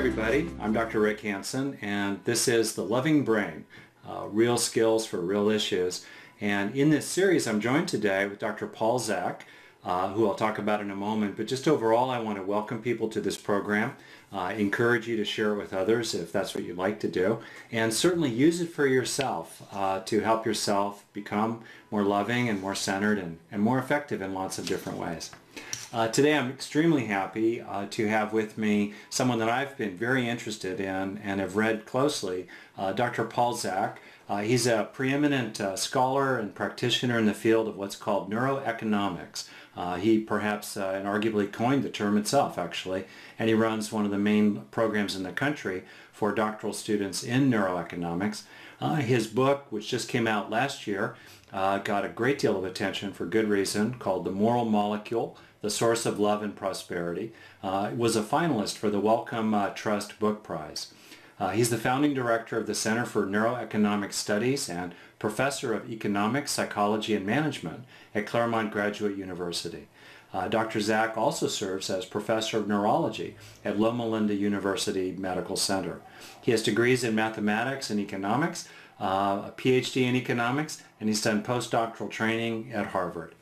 everybody. I'm Dr. Rick Hanson, and this is The Loving Brain, uh, Real Skills for Real Issues. And in this series, I'm joined today with Dr. Paul Zak, uh, who I'll talk about in a moment. But just overall, I want to welcome people to this program, uh, encourage you to share it with others if that's what you'd like to do, and certainly use it for yourself uh, to help yourself become more loving and more centered and, and more effective in lots of different ways. Uh, today I'm extremely happy uh, to have with me someone that I've been very interested in and have read closely, uh, Dr. Paul Zak. Uh, he's a preeminent uh, scholar and practitioner in the field of what's called neuroeconomics. Uh, he perhaps and arguably coined the term itself actually, and he runs one of the main programs in the country for doctoral students in neuroeconomics. his book, which just came out last year, got a great deal of attention for good reason, called The Moral Molecule, the Source of Love and Prosperity, uh, was a finalist for the Wellcome uh, Trust Book Prize. Uh, he's the founding director of the Center for Neuroeconomic Studies and professor of economics, psychology, and management at Claremont Graduate University. Uh, Dr. Zak also serves as professor of neurology at Loma Linda University Medical Center. He has degrees in mathematics and economics, uh, a PhD in economics, and he's done postdoctoral training at Harvard.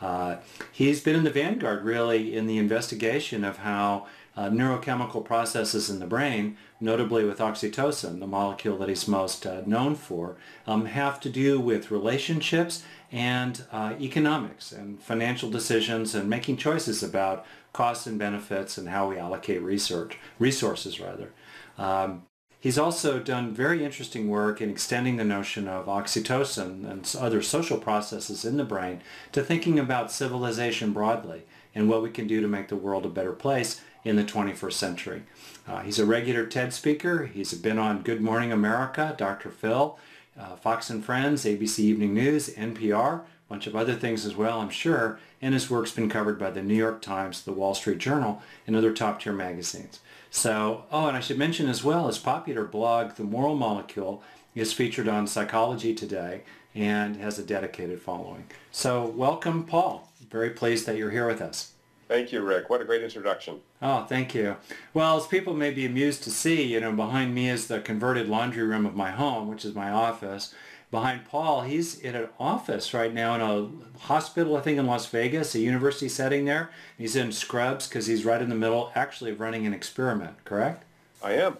Uh, he's been in the vanguard really in the investigation of how uh, neurochemical processes in the brain, notably with oxytocin, the molecule that he's most uh, known for, um, have to do with relationships and uh, economics and financial decisions and making choices about costs and benefits and how we allocate research resources rather. Um, He's also done very interesting work in extending the notion of oxytocin and other social processes in the brain to thinking about civilization broadly and what we can do to make the world a better place in the 21st century. Uh, he's a regular TED speaker. He's been on Good Morning America, Dr. Phil, uh, Fox and Friends, ABC Evening News, NPR, a bunch of other things as well, I'm sure, and his work's been covered by the New York Times, the Wall Street Journal, and other top-tier magazines. So, oh, and I should mention as well, his popular blog, The Moral Molecule, is featured on Psychology Today and has a dedicated following. So welcome, Paul. Very pleased that you're here with us. Thank you, Rick. What a great introduction. Oh, thank you. Well, as people may be amused to see, you know, behind me is the converted laundry room of my home, which is my office behind Paul, he's in an office right now in a hospital, I think in Las Vegas, a university setting there. He's in scrubs because he's right in the middle actually of running an experiment, correct? I am.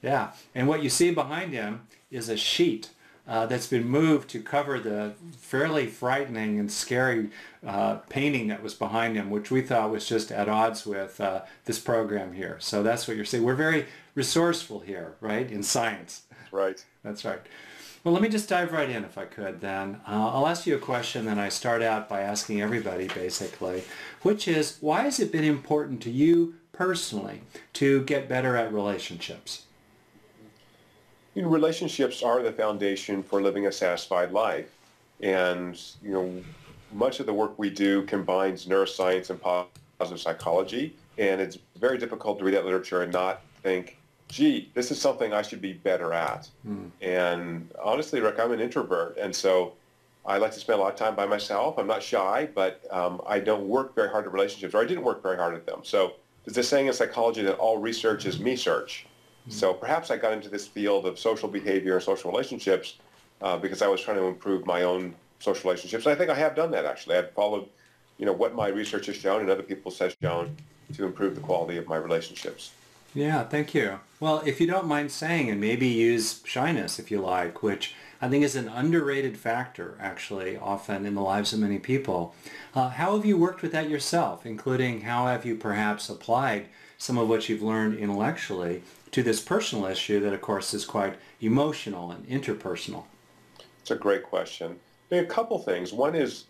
Yeah. And what you see behind him is a sheet uh, that's been moved to cover the fairly frightening and scary uh, painting that was behind him, which we thought was just at odds with uh, this program here. So that's what you're saying. We're very resourceful here, right, in science. Right. That's right. Well, let me just dive right in if I could then. Uh, I'll ask you a question that I start out by asking everybody basically, which is why has it been important to you personally to get better at relationships? You know, relationships are the foundation for living a satisfied life. And, you know, much of the work we do combines neuroscience and positive psychology. And it's very difficult to read that literature and not think, gee, this is something I should be better at. Mm. And honestly, Rick, I'm an introvert. And so I like to spend a lot of time by myself. I'm not shy, but um, I don't work very hard at relationships, or I didn't work very hard at them. So there's this saying in psychology that all research is me search. Mm. So perhaps I got into this field of social behavior and social relationships uh, because I was trying to improve my own social relationships. And I think I have done that, actually. I've followed you know, what my research has shown and other people's has shown to improve the quality of my relationships. Yeah, thank you. Well, if you don't mind saying, and maybe use shyness if you like, which I think is an underrated factor, actually, often in the lives of many people. Uh, how have you worked with that yourself, including how have you perhaps applied some of what you've learned intellectually to this personal issue that, of course, is quite emotional and interpersonal? It's a great question. a couple things. One is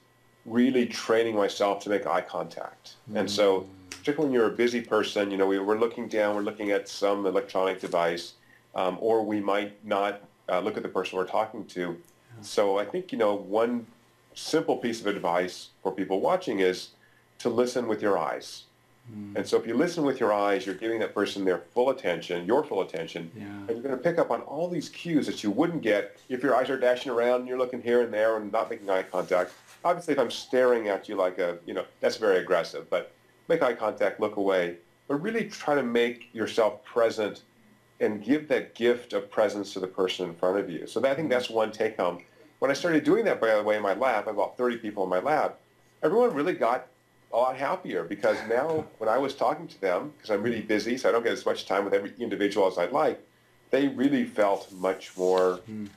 really training myself to make eye contact. Mm. And so mm particularly when you're a busy person, you know, we, are looking down, we're looking at some electronic device, um, or we might not uh, look at the person we're talking to. Yeah. So I think, you know, one simple piece of advice for people watching is to listen with your eyes. Mm. And so if you listen with your eyes, you're giving that person their full attention, your full attention, yeah. and you're going to pick up on all these cues that you wouldn't get if your eyes are dashing around and you're looking here and there and not making eye contact. Obviously, if I'm staring at you like a, you know, that's very aggressive. But make eye contact, look away, but really try to make yourself present and give that gift of presence to the person in front of you. So that, I think that's one take home. When I started doing that, by the way, in my lab, about 30 people in my lab, everyone really got a lot happier because now when I was talking to them, because I'm really busy, so I don't get as much time with every individual as I'd like, they really felt much more mm.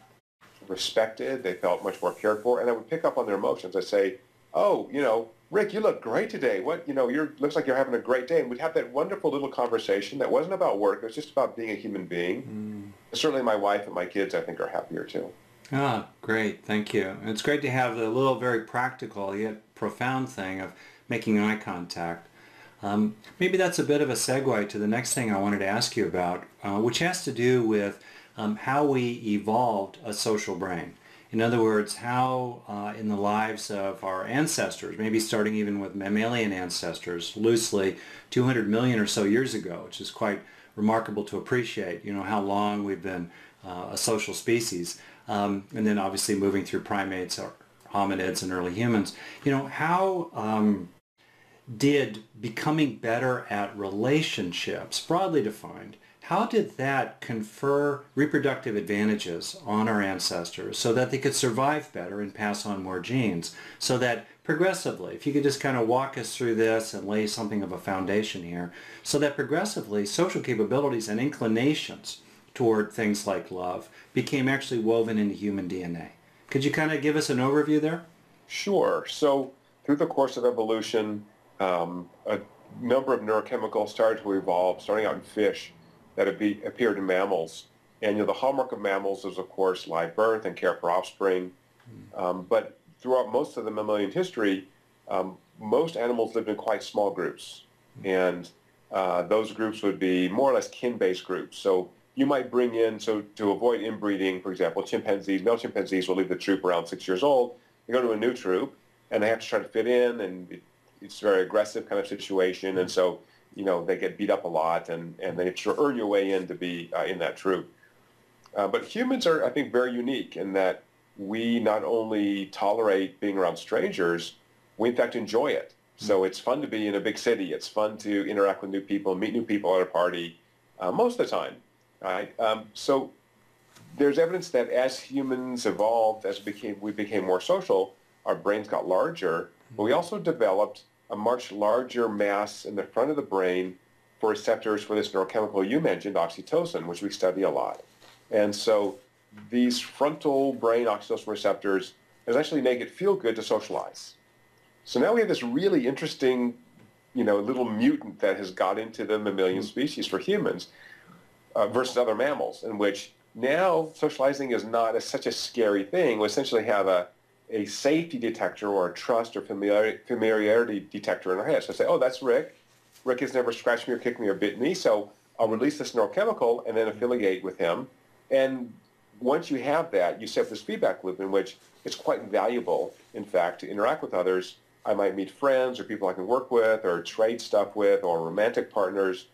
respected. They felt much more cared for. And I would pick up on their emotions. I'd say, oh, you know, Rick, you look great today. What, you know, you're, looks like you're having a great day. And we'd have that wonderful little conversation that wasn't about work. It was just about being a human being. Mm. Certainly my wife and my kids, I think, are happier too. Ah, great. Thank you. It's great to have the little, very practical yet profound thing of making eye contact. Um, maybe that's a bit of a segue to the next thing I wanted to ask you about, uh, which has to do with um, how we evolved a social brain. In other words, how uh, in the lives of our ancestors, maybe starting even with mammalian ancestors, loosely 200 million or so years ago, which is quite remarkable to appreciate, you know, how long we've been uh, a social species. Um, and then obviously moving through primates or hominids and early humans, you know, how um, did becoming better at relationships, broadly defined, how did that confer reproductive advantages on our ancestors so that they could survive better and pass on more genes? So that progressively, if you could just kind of walk us through this and lay something of a foundation here, so that progressively social capabilities and inclinations toward things like love became actually woven into human DNA. Could you kind of give us an overview there? Sure. So through the course of evolution, um, a number of neurochemicals started to evolve, starting out in fish, that appeared in mammals. And you know, the hallmark of mammals is, of course, live birth and care for offspring. Hmm. Um, but throughout most of the mammalian history, um, most animals lived in quite small groups. Hmm. And uh, those groups would be more or less kin-based groups. So you might bring in, so to avoid inbreeding, for example, chimpanzees, male chimpanzees will leave the troop around six years old. They go to a new troop, and they have to try to fit in, and it it's a very aggressive kind of situation, and so you know they get beat up a lot, and and they sort of earn your way in to be uh, in that troop. Uh, but humans are, I think, very unique in that we not only tolerate being around strangers, we in fact enjoy it. So it's fun to be in a big city. It's fun to interact with new people, meet new people at a party, uh, most of the time. Right? Um, so there's evidence that as humans evolved, as we became, we became more social, our brains got larger, but we also developed a much larger mass in the front of the brain for receptors for this neurochemical you mentioned, oxytocin, which we study a lot. And so these frontal brain oxytocin receptors essentially make it feel good to socialize. So now we have this really interesting, you know, little mutant that has got into the mammalian species for humans uh, versus other mammals, in which now socializing is not a, such a scary thing. We essentially have a a safety detector or a trust or familiarity detector in our head. So I say, oh, that's Rick. Rick has never scratched me or kicked me or bit me, so I'll release this neurochemical and then affiliate with him. And once you have that, you set up this feedback loop in which it's quite valuable, in fact, to interact with others. I might meet friends or people I can work with or trade stuff with or romantic partners.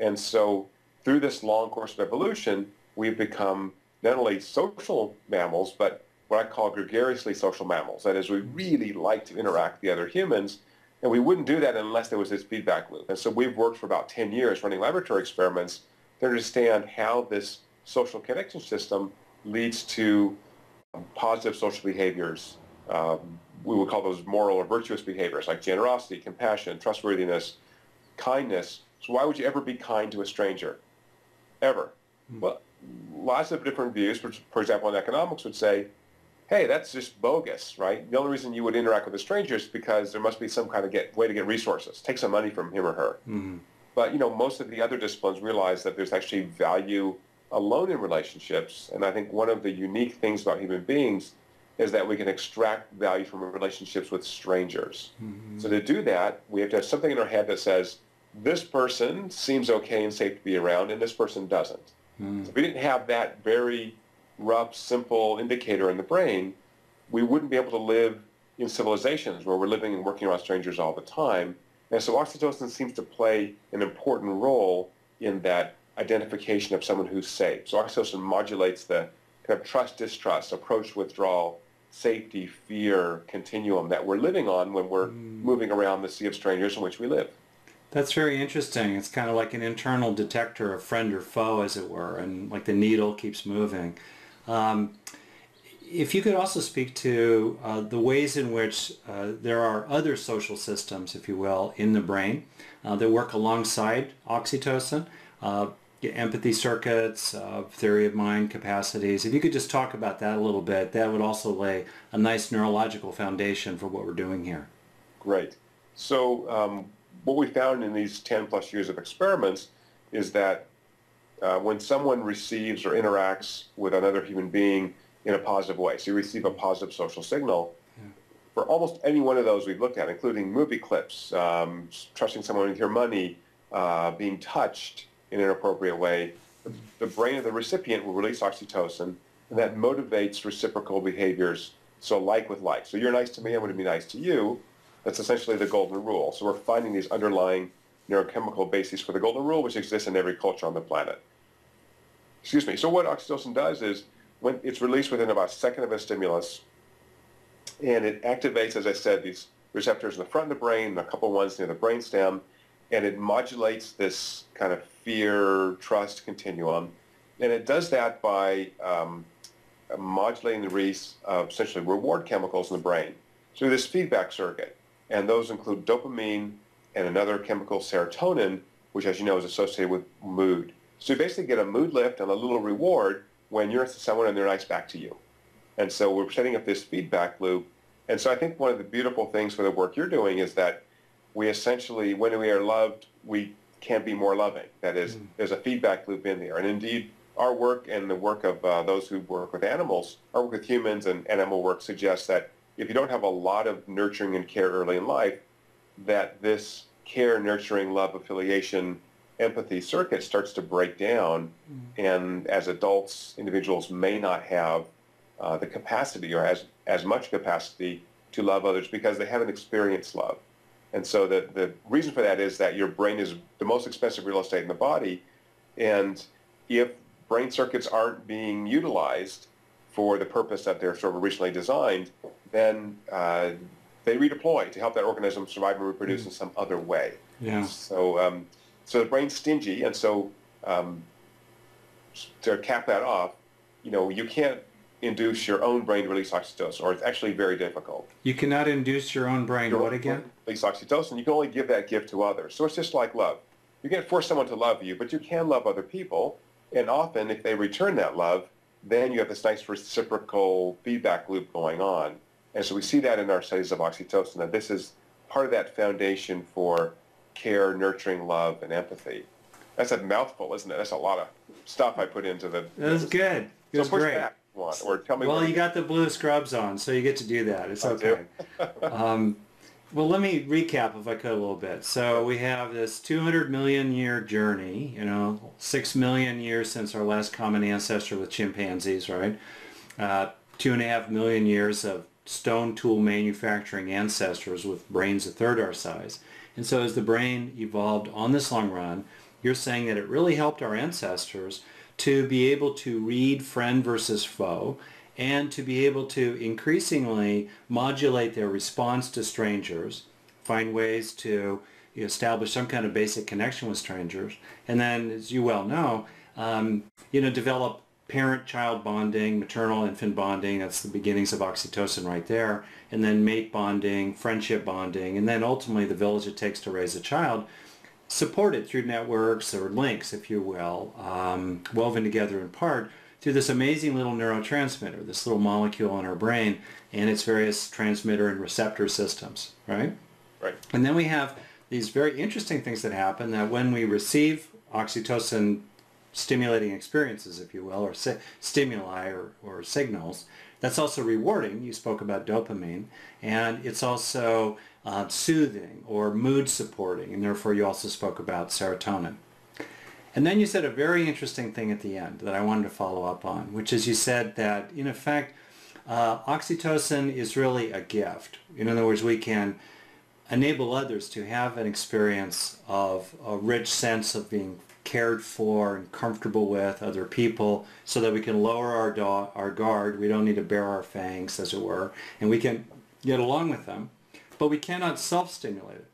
And so through this long course of evolution, we've become not only social mammals, but what I call gregariously social mammals. That is, we really like to interact with the other humans, and we wouldn't do that unless there was this feedback loop. And so we've worked for about 10 years running laboratory experiments to understand how this social connection system leads to um, positive social behaviors. Um, we would call those moral or virtuous behaviors like generosity, compassion, trustworthiness, kindness. So why would you ever be kind to a stranger? Ever? Mm-hmm. Well, lots of different views, for, for example, in economics would say hey, that's just bogus, right? The only reason you would interact with a stranger is because there must be some kind of get, way to get resources, take some money from him or her. Mm-hmm. But, you know, most of the other disciplines realize that there's actually value alone in relationships. And I think one of the unique things about human beings is that we can extract value from relationships with strangers. Mm-hmm. So to do that, we have to have something in our head that says, this person seems okay and safe to be around, and this person doesn't. Mm-hmm. So if we didn't have that very rough, simple indicator in the brain, we wouldn't be able to live in civilizations where we're living and working around strangers all the time. And so oxytocin seems to play an important role in that identification of someone who's safe. So oxytocin modulates the kind of trust-distrust, approach-withdrawal, safety, fear continuum that we're living on when we're mm. moving around the sea of strangers in which we live. That's very interesting. It's kind of like an internal detector of friend or foe, as it were, and like the needle keeps moving. Um, if you could also speak to uh, the ways in which uh, there are other social systems, if you will, in the brain uh, that work alongside oxytocin, uh, empathy circuits, uh, theory of mind capacities. If you could just talk about that a little bit, that would also lay a nice neurological foundation for what we're doing here. Great. So um, what we found in these 10 plus years of experiments is that uh, when someone receives or interacts with another human being in a positive way, so you receive a positive social signal, yeah. for almost any one of those we've looked at, including movie clips, um, trusting someone with your money, uh, being touched in an appropriate way, the brain of the recipient will release oxytocin, and that motivates reciprocal behaviors, so like with like. So you're nice to me, I'm going to be nice to you, that's essentially the golden rule. So we're finding these underlying neurochemical bases for the golden rule, which exists in every culture on the planet. Excuse me. So what oxytocin does is when it's released within about a second of a stimulus, and it activates, as I said, these receptors in the front of the brain, a couple ones near the brainstem, and it modulates this kind of fear, trust continuum. And it does that by um, modulating the release of essentially reward chemicals in the brain through this feedback circuit and those include dopamine and another chemical, serotonin, which, as you know, is associated with mood. So you basically get a mood lift and a little reward when you're someone and they're nice back to you. And so we're setting up this feedback loop. And so I think one of the beautiful things for the work you're doing is that we essentially, when we are loved, we can be more loving. That is, mm. there's a feedback loop in there. And indeed, our work and the work of uh, those who work with animals, our work with humans and animal work suggests that if you don't have a lot of nurturing and care early in life, that this care, nurturing, love, affiliation, empathy circuit starts to break down. Mm. And as adults, individuals may not have uh, the capacity or as, as much capacity to love others because they haven't experienced love. And so the, the reason for that is that your brain is the most expensive real estate in the body. And if brain circuits aren't being utilized for the purpose that they're sort of originally designed, then uh, they redeploy to help that organism survive and reproduce mm. in some other way. Yeah. So, um, so the brain's stingy, and so um, to cap that off, you know, you can't induce your own brain to release oxytocin, or it's actually very difficult. You cannot induce your own brain. Your what again? Release oxytocin. You can only give that gift to others. So it's just like love. You can't force someone to love you, but you can love other people. And often, if they return that love, then you have this nice reciprocal feedback loop going on. And so we see that in our studies of oxytocin, that this is part of that foundation for care, nurturing, love, and empathy. That's a mouthful, isn't it? That's a lot of stuff I put into the... That was good. It was so great. Back one, or tell me well, you got the blue scrubs on, so you get to do that. It's okay. um, well, let me recap if I could a little bit. So we have this 200 million year journey, you know, 6 million years since our last common ancestor with chimpanzees, right? Uh, two and a half million years of stone tool manufacturing ancestors with brains a third our size. And so as the brain evolved on this long run, you're saying that it really helped our ancestors to be able to read friend versus foe and to be able to increasingly modulate their response to strangers, find ways to establish some kind of basic connection with strangers, and then, as you well know, um, you know, develop parent-child bonding, maternal-infant bonding, that's the beginnings of oxytocin right there, and then mate bonding, friendship bonding, and then ultimately the village it takes to raise a child, supported through networks or links, if you will, um, woven together in part through this amazing little neurotransmitter, this little molecule in our brain, and its various transmitter and receptor systems, right? Right. And then we have these very interesting things that happen that when we receive oxytocin stimulating experiences, if you will, or stimuli or, or signals. That's also rewarding. You spoke about dopamine. And it's also uh, soothing or mood supporting. And therefore you also spoke about serotonin. And then you said a very interesting thing at the end that I wanted to follow up on, which is you said that in effect, uh, oxytocin is really a gift. In other words, we can enable others to have an experience of a rich sense of being cared for and comfortable with other people so that we can lower our, our guard. We don't need to bare our fangs, as it were, and we can get along with them. But we cannot self-stimulate it.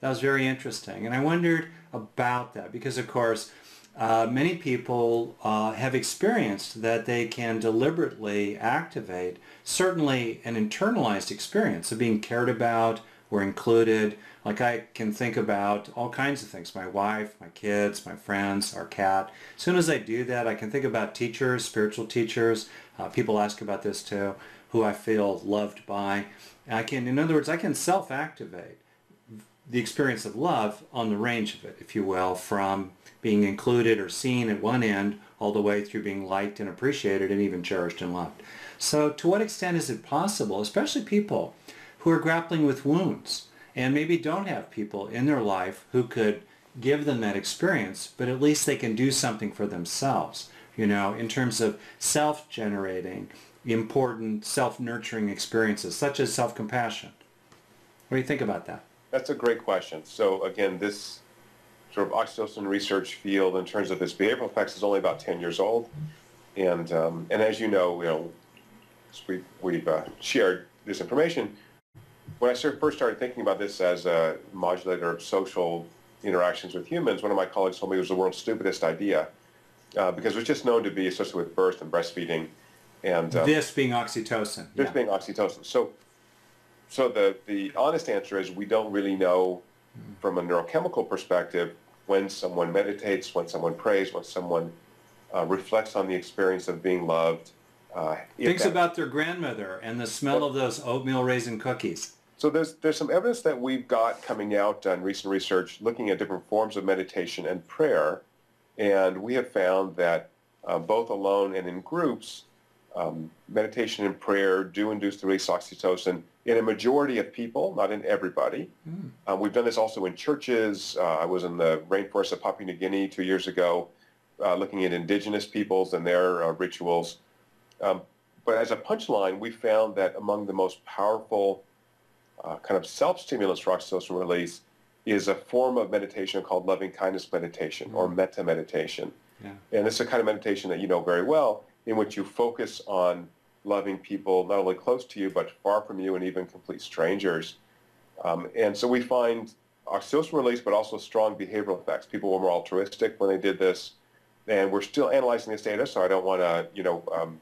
That was very interesting. And I wondered about that because, of course, uh, many people uh, have experienced that they can deliberately activate certainly an internalized experience of being cared about or included. Like I can think about all kinds of things, my wife, my kids, my friends, our cat. As soon as I do that, I can think about teachers, spiritual teachers. Uh, people ask about this too, who I feel loved by. I can, in other words, I can self-activate the experience of love on the range of it, if you will, from being included or seen at one end all the way through being liked and appreciated and even cherished and loved. So to what extent is it possible, especially people who are grappling with wounds and maybe don't have people in their life who could give them that experience, but at least they can do something for themselves, you know, in terms of self-generating important self-nurturing experiences, such as self-compassion. What do you think about that? That's a great question. So again, this sort of oxytocin research field in terms of its behavioral effects is only about 10 years old. And, um, and as you know, you know we've, we've uh, shared this information, when I first started thinking about this as a modulator of social interactions with humans, one of my colleagues told me it was the world's stupidest idea uh, because it was just known to be associated with birth and breastfeeding. And um, this being oxytocin. This yeah. being oxytocin. So, so the, the honest answer is we don't really know from a neurochemical perspective when someone meditates, when someone prays, when someone uh, reflects on the experience of being loved. Uh, Thinks about their grandmother and the smell of those oatmeal raisin cookies. So there's there's some evidence that we've got coming out on recent research looking at different forms of meditation and prayer, and we have found that uh, both alone and in groups, um, meditation and prayer do induce the release of oxytocin in a majority of people, not in everybody. Mm. Um, we've done this also in churches. Uh, I was in the rainforest of Papua New Guinea two years ago, uh, looking at indigenous peoples and their uh, rituals. Um, but as a punchline, we found that among the most powerful uh, kind of self-stimulus for oxytocin release is a form of meditation called loving kindness meditation mm. or metta meditation. Yeah. And it's a kind of meditation that you know very well in which you focus on loving people not only close to you but far from you and even complete strangers. Um, and so we find oxytocin release but also strong behavioral effects. People were more altruistic when they did this. And we're still analyzing this data, so I don't want to, you know, um,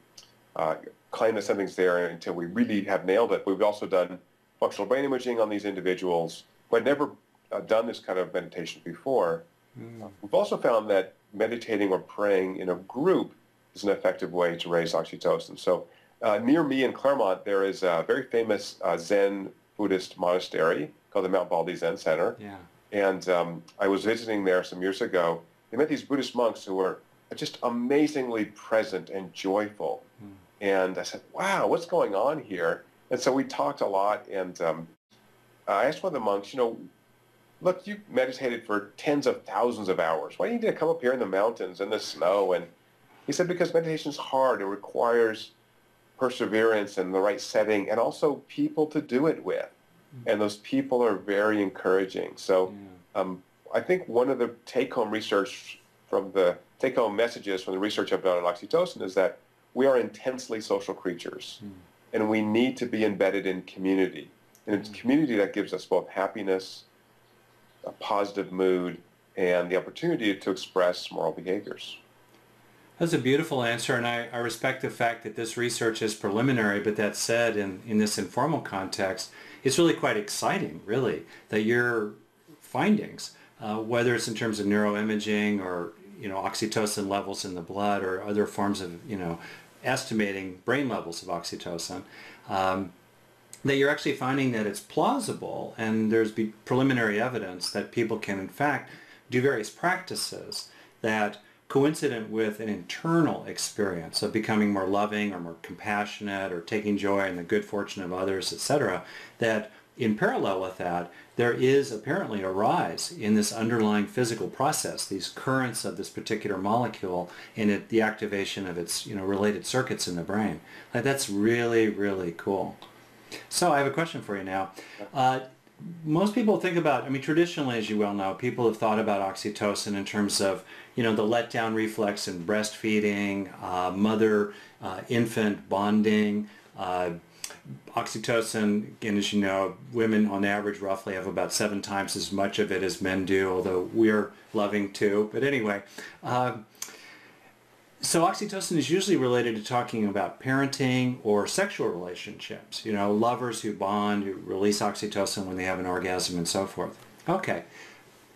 uh, claim that something's there until we really have nailed it. But we've also done functional brain imaging on these individuals who had never uh, done this kind of meditation before. Mm. We've also found that meditating or praying in a group is an effective way to raise oxytocin. So uh, near me in Claremont, there is a very famous uh, Zen Buddhist monastery called the Mount Baldy Zen Center. Yeah. And um, I was visiting there some years ago. I met these Buddhist monks who were just amazingly present and joyful. Mm. And I said, wow, what's going on here? And so we talked a lot. And um, I asked one of the monks, you know, look, you meditated for tens of thousands of hours. Why do you need to come up here in the mountains in the snow and he said because meditation is hard. It requires perseverance and the right setting and also people to do it with. Mm-hmm. And those people are very encouraging. So yeah. um, I think one of the take-home research from the take-home messages from the research I've done on oxytocin is that we are intensely social creatures mm. And we need to be embedded in community. And it's mm. community that gives us both happiness, a positive mood, and the opportunity to express moral behaviors. That's a beautiful answer, and I, I, respect the fact that this research is preliminary, but that said, in, in this informal context, it's really quite exciting, really, that your findings, uh, whether it's in terms of neuroimaging or, you know, oxytocin levels in the blood or other forms of, you know, estimating brain levels of oxytocin, um, that you're actually finding that it's plausible and there's preliminary evidence that people can, in fact, do various practices that coincident with an internal experience of becoming more loving or more compassionate or taking joy in the good fortune of others, etc., that in parallel with that, there is apparently a rise in this underlying physical process, these currents of this particular molecule and it, the activation of its you know, related circuits in the brain. Like, that's really, really cool. So I have a question for you now. Uh, most people think about, I mean, traditionally, as you well know, people have thought about oxytocin in terms of, you know, the letdown reflex in breastfeeding, uh, mother-infant uh, bonding, uh, oxytocin, again, as you know, women on average roughly have about seven times as much of it as men do, although we're loving too. But anyway, uh, so oxytocin is usually related to talking about parenting or sexual relationships. You know, lovers who bond, who release oxytocin when they have an orgasm and so forth. Okay.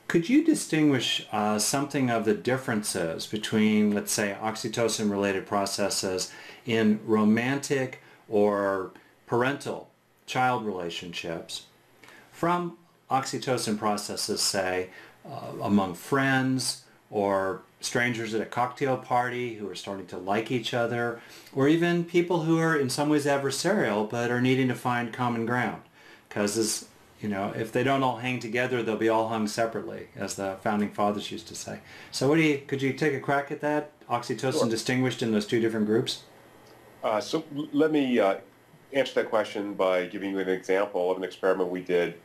Could you distinguish uh, something of the differences between, let's say, oxytocin-related processes in romantic or parental child relationships from oxytocin processes, say, uh, among friends or strangers at a cocktail party who are starting to like each other, or even people who are in some ways adversarial but are needing to find common ground. Because as you know, if they don't all hang together, they'll be all hung separately, as the founding fathers used to say. So, what do you? Could you take a crack at that? Oxytocin sure. distinguished in those two different groups. Uh, so let me uh, answer that question by giving you an example of an experiment we did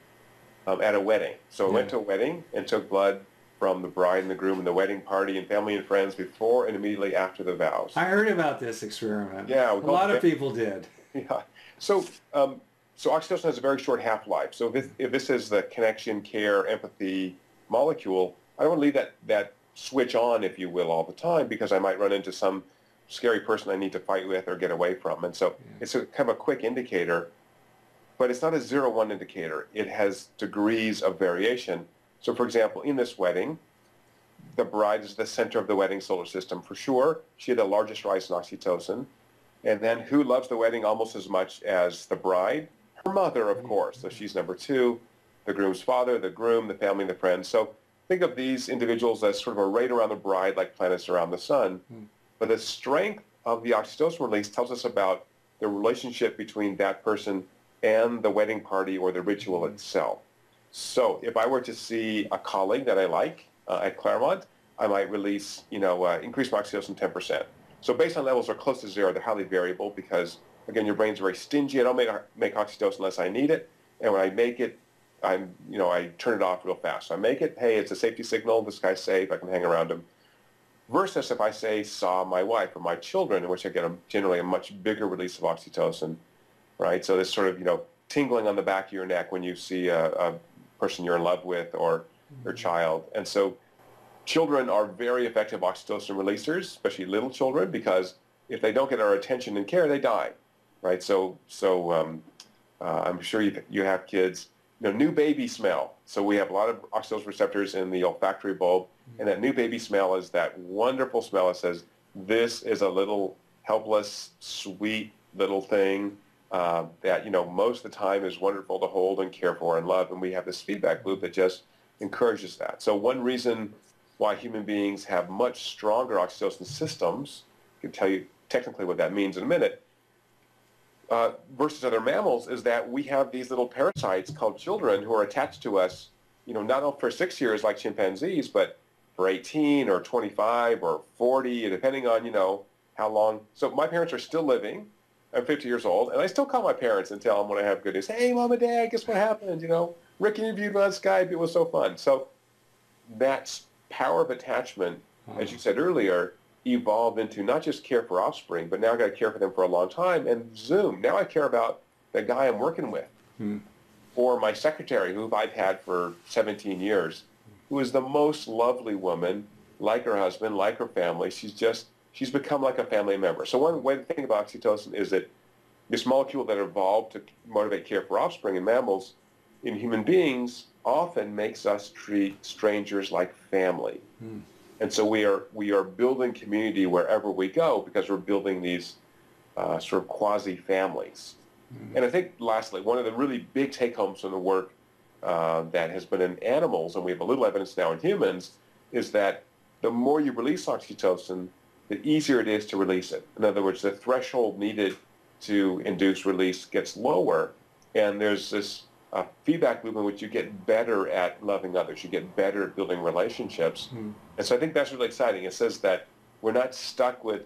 um, at a wedding. So I went to a wedding and took blood from the bride and the groom and the wedding party and family and friends before and immediately after the vows. I heard about this experiment. Yeah, a lot of people did. Yeah. So um, so oxytocin has a very short half-life. So if this, if this is the connection, care, empathy molecule, I don't want to leave that, that switch on, if you will, all the time because I might run into some scary person I need to fight with or get away from. And so yeah. it's a kind of a quick indicator, but it's not a zero-one indicator. It has degrees of variation. So for example, in this wedding, the bride is the center of the wedding solar system for sure. She had the largest rise in oxytocin. And then who loves the wedding almost as much as the bride? her mother, of course. So she's number two, the groom's father, the groom, the family, and the friends. So think of these individuals as sort of a right around the bride like planets around the sun. Hmm. But the strength of the oxytocin release tells us about the relationship between that person and the wedding party or the ritual mm. itself. So if I were to see a colleague that I like uh, at Claremont, I might release, you know, uh, increase my oxytocin 10%. So baseline levels are close to zero. They're highly variable because Again, your brain's very stingy. I don't make, make oxytocin unless I need it. And when I make it, I'm, you know, I turn it off real fast. So I make it, hey, it's a safety signal. This guy's safe. I can hang around him. Versus if I say saw my wife or my children, in which I get a, generally a much bigger release of oxytocin, right? So this sort of, you know, tingling on the back of your neck when you see a, a person you're in love with or your mm-hmm. child. And so children are very effective oxytocin releasers, especially little children, because if they don't get our attention and care, they die right? So, so um, uh, I'm sure you, you have kids. You know, new baby smell. So we have a lot of oxytocin receptors in the olfactory bulb, mm-hmm. and that new baby smell is that wonderful smell that says, this is a little helpless, sweet little thing uh, that, you know, most of the time is wonderful to hold and care for and love. And we have this feedback loop that just encourages that. So one reason why human beings have much stronger oxytocin systems, I can tell you technically what that means in a minute, uh, versus other mammals is that we have these little parasites called children who are attached to us, you know, not for six years like chimpanzees, but for 18 or 25 or 40, depending on, you know, how long. So my parents are still living. I'm 50 years old, and I still call my parents and tell them when I have good news. Hey, mom and dad, guess what happened? You know, Rick interviewed me on Skype. It was so fun. So that's power of attachment, as you said earlier, evolved into not just care for offspring, but now I've got to care for them for a long time. And Zoom, now I care about the guy I'm working with hmm. or my secretary who I've had for 17 years, who is the most lovely woman, like her husband, like her family. She's just, she's become like a family member. So one way to think about oxytocin is that this molecule that evolved to motivate care for offspring in mammals, in human beings, often makes us treat strangers like family. Hmm. And so we are we are building community wherever we go because we're building these uh, sort of quasi families. Mm-hmm. And I think lastly, one of the really big take homes from the work uh, that has been in animals, and we have a little evidence now in humans, is that the more you release oxytocin, the easier it is to release it. In other words, the threshold needed to induce release gets lower, and there's this uh, feedback loop in which you get better at loving others. You get better at building relationships. Mm. And so I think that's really exciting. It says that we're not stuck with,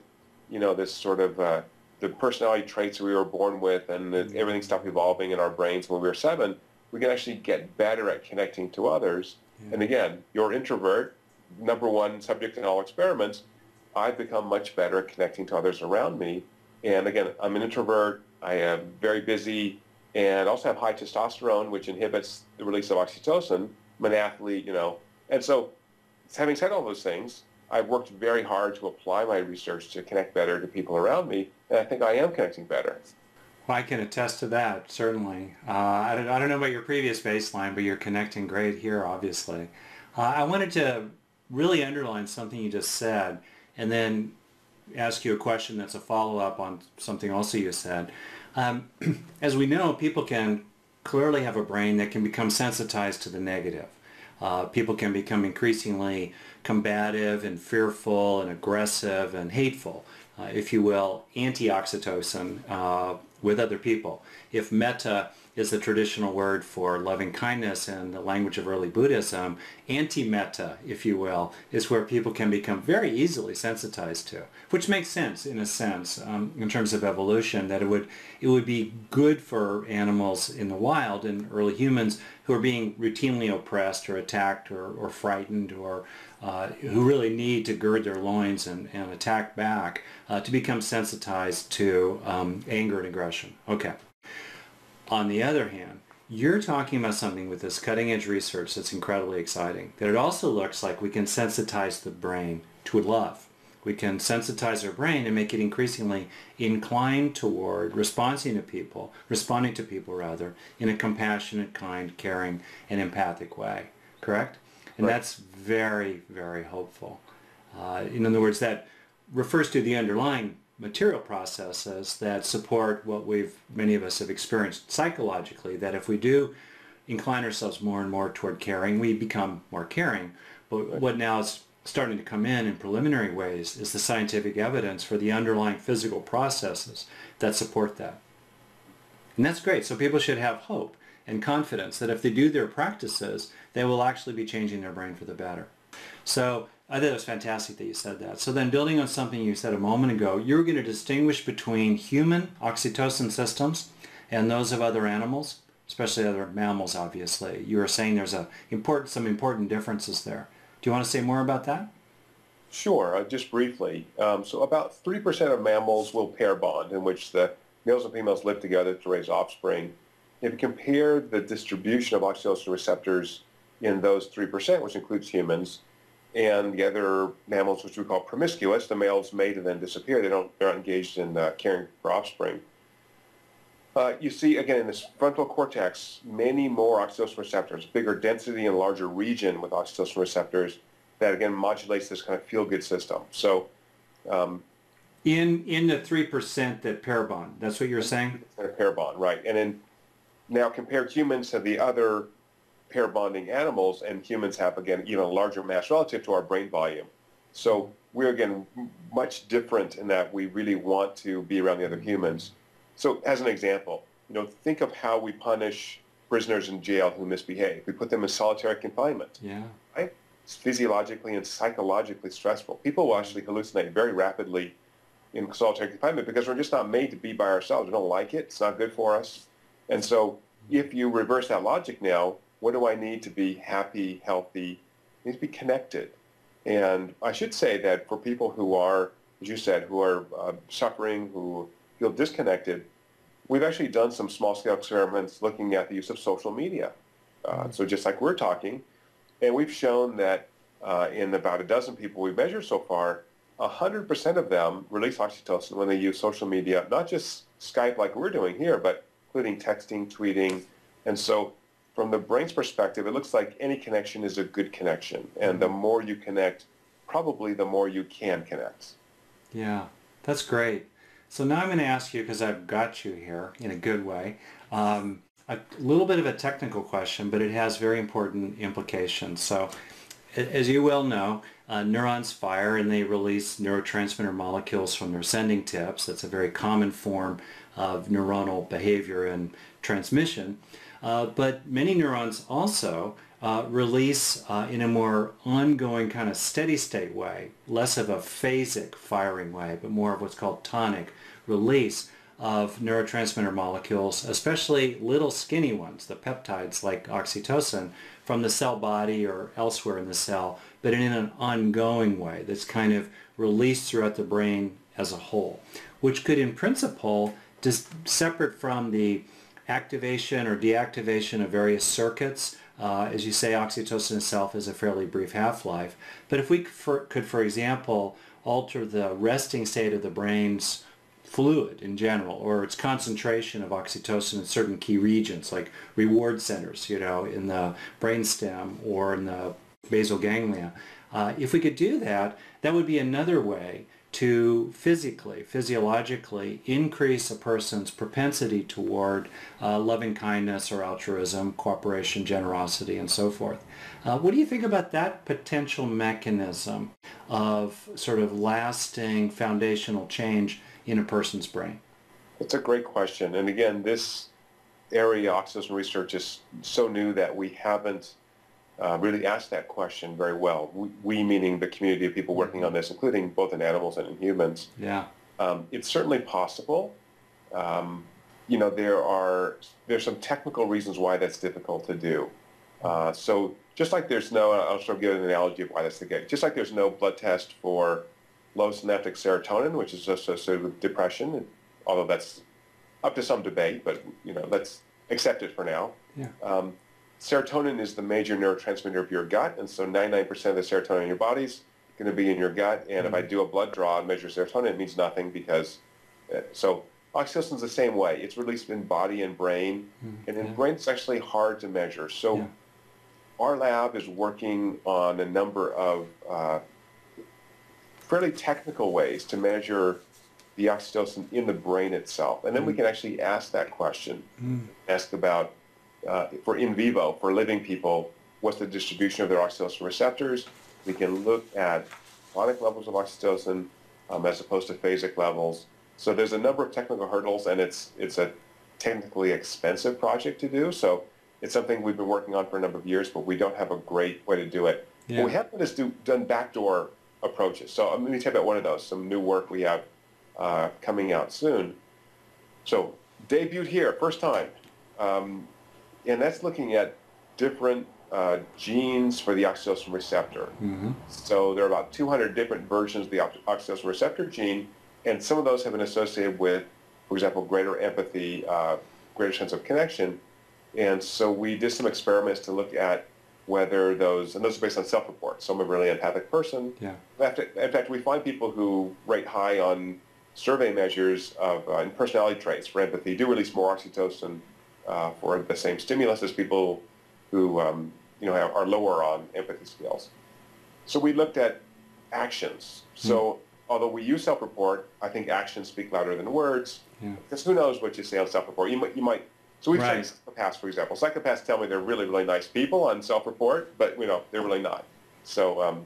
you know, this sort of uh, the personality traits we were born with and the, mm. everything stopped evolving in our brains when we were seven. We can actually get better at connecting to others. Yeah. And again, you're introvert, number one subject in all experiments. I've become much better at connecting to others around me. And again, I'm an introvert I am very busy and also have high testosterone, which inhibits the release of oxytocin. I'm an athlete, you know. And so having said all those things, I've worked very hard to apply my research to connect better to people around me, and I think I am connecting better. Well, I can attest to that, certainly. Uh, I, don't, I don't know about your previous baseline, but you're connecting great here, obviously. Uh, I wanted to really underline something you just said, and then ask you a question that's a follow-up on something also you said. Um, as we know, people can clearly have a brain that can become sensitized to the negative. Uh, people can become increasingly combative and fearful and aggressive and hateful, uh, if you will, anti-oxytocin uh, with other people. If metta is the traditional word for loving kindness in the language of early Buddhism. Anti-metta, if you will, is where people can become very easily sensitized to, which makes sense in a sense um, in terms of evolution that it would it would be good for animals in the wild and early humans who are being routinely oppressed or attacked or, or frightened or uh, who really need to gird their loins and, and attack back uh, to become sensitized to um, anger and aggression. Okay. On the other hand, you're talking about something with this cutting edge research that's incredibly exciting. That it also looks like we can sensitize the brain to love. We can sensitize our brain and make it increasingly inclined toward responding to people, responding to people rather, in a compassionate, kind, caring, and empathic way. Correct? And right. that's very, very hopeful. Uh, in other words, that refers to the underlying material processes that support what we've many of us have experienced psychologically that if we do incline ourselves more and more toward caring we become more caring. But what now is starting to come in in preliminary ways is the scientific evidence for the underlying physical processes that support that. And that's great. So people should have hope and confidence that if they do their practices they will actually be changing their brain for the better. So I thought it was fantastic that you said that. So then building on something you said a moment ago, you're going to distinguish between human oxytocin systems and those of other animals, especially other mammals, obviously. You were saying there's a important, some important differences there. Do you want to say more about that? Sure, uh, just briefly. Um, so about 3% of mammals will pair bond, in which the males and females live together to raise offspring. If you compare the distribution of oxytocin receptors in those 3%, which includes humans, and the other mammals, which we call promiscuous, the males mate and then disappear. They don't, they're not engaged in uh, caring for offspring. Uh, you see, again, in this frontal cortex, many more oxytocin receptors, bigger density and larger region with oxytocin receptors that, again, modulates this kind of feel-good system. So um, in in the 3% that pair bond, that's what you're saying? Pair bond, right. And then now compare humans to the other pair bonding animals, and humans have, again, even a larger mass relative to our brain volume. So we're, again, much different in that we really want to be around the other humans. So as an example, you know, think of how we punish prisoners in jail who misbehave. We put them in solitary confinement. Yeah. Right? It's physiologically and psychologically stressful. People will actually hallucinate very rapidly in solitary confinement because we're just not made to be by ourselves. We don't like it. It's not good for us. And so if you reverse that logic now, what do I need to be happy, healthy? I need to be connected. And I should say that for people who are, as you said, who are uh, suffering, who feel disconnected, we've actually done some small-scale experiments looking at the use of social media. Uh, so just like we're talking, and we've shown that uh, in about a dozen people we've measured so far, 100% of them release oxytocin when they use social media, not just Skype like we're doing here, but including texting, tweeting. And so from the brain's perspective, it looks like any connection is a good connection. And the mm-hmm. more you connect, probably the more you can connect. Yeah, that's great. So now I'm going to ask you, because I've got you here in a good way, um, a little bit of a technical question, but it has very important implications. So as you well know, uh, neurons fire and they release neurotransmitter molecules from their sending tips. That's a very common form of neuronal behavior and transmission. Uh, but many neurons also uh, release uh, in a more ongoing kind of steady state way, less of a phasic firing way, but more of what's called tonic release of neurotransmitter molecules, especially little skinny ones, the peptides like oxytocin, from the cell body or elsewhere in the cell, but in an ongoing way that's kind of released throughout the brain as a whole, which could in principle just separate from the activation or deactivation of various circuits. Uh, as you say, oxytocin itself has a fairly brief half-life. But if we for, could, for example, alter the resting state of the brain's fluid in general or its concentration of oxytocin in certain key regions like reward centers, you know, in the brainstem or in the basal ganglia. Uh, if we could do that, that would be another way to physically, physiologically increase a person's propensity toward uh, loving kindness or altruism, cooperation, generosity, and so forth. Uh, what do you think about that potential mechanism of sort of lasting foundational change in a person's brain? It's a great question. And again, this area, of oxytocin research, is so new that we haven't uh, really asked that question very well. We, we, meaning the community of people working on this, including both in animals and in humans. Yeah. Um, it's certainly possible. Um, you know, there are there's some technical reasons why that's difficult to do. Uh, so just like there's no, I'll sort of give an analogy of why that's the case. Just like there's no blood test for low synaptic serotonin, which is associated with depression, although that's up to some debate, but you know, let's accept it for now. Yeah. Um, serotonin is the major neurotransmitter of your gut, and so 99% of the serotonin in your body is going to be in your gut. And mm-hmm. if I do a blood draw and measure serotonin, it means nothing because, uh, so oxytocin is the same way. It's released in body and brain, mm-hmm. and in yeah. brain it's actually hard to measure. So yeah. our lab is working on a number of uh, fairly technical ways to measure the oxytocin in the brain itself. And then mm. we can actually ask that question, mm. ask about uh, for in vivo, for living people, what's the distribution of their oxytocin receptors. We can look at chronic levels of oxytocin um, as opposed to phasic levels. So there's a number of technical hurdles, and it's it's a technically expensive project to do. So it's something we've been working on for a number of years, but we don't have a great way to do it. Yeah. What we have done is do, done backdoor approaches. So let me tell you about one of those, some new work we have uh, coming out soon. So debuted here, first time. Um, and that's looking at different uh, genes for the oxytocin receptor. Mm-hmm. So there are about 200 different versions of the oxytocin receptor gene, and some of those have been associated with, for example, greater empathy, uh, greater sense of connection. And so we did some experiments to look at whether those, and those are based on self-report. So I'm a really empathic person. Yeah. In fact, we find people who rate high on survey measures of uh, personality traits for empathy do release more oxytocin uh, for the same stimulus as people who um, you know have, are lower on empathy scales. So we looked at actions. So mm. although we use self-report, I think actions speak louder than words. Yeah. Because who knows what you say on self-report? You might, you might. So we've right. psychopaths, for example. Psychopaths tell me they're really, really nice people on self-report, but you know they're really not. So um,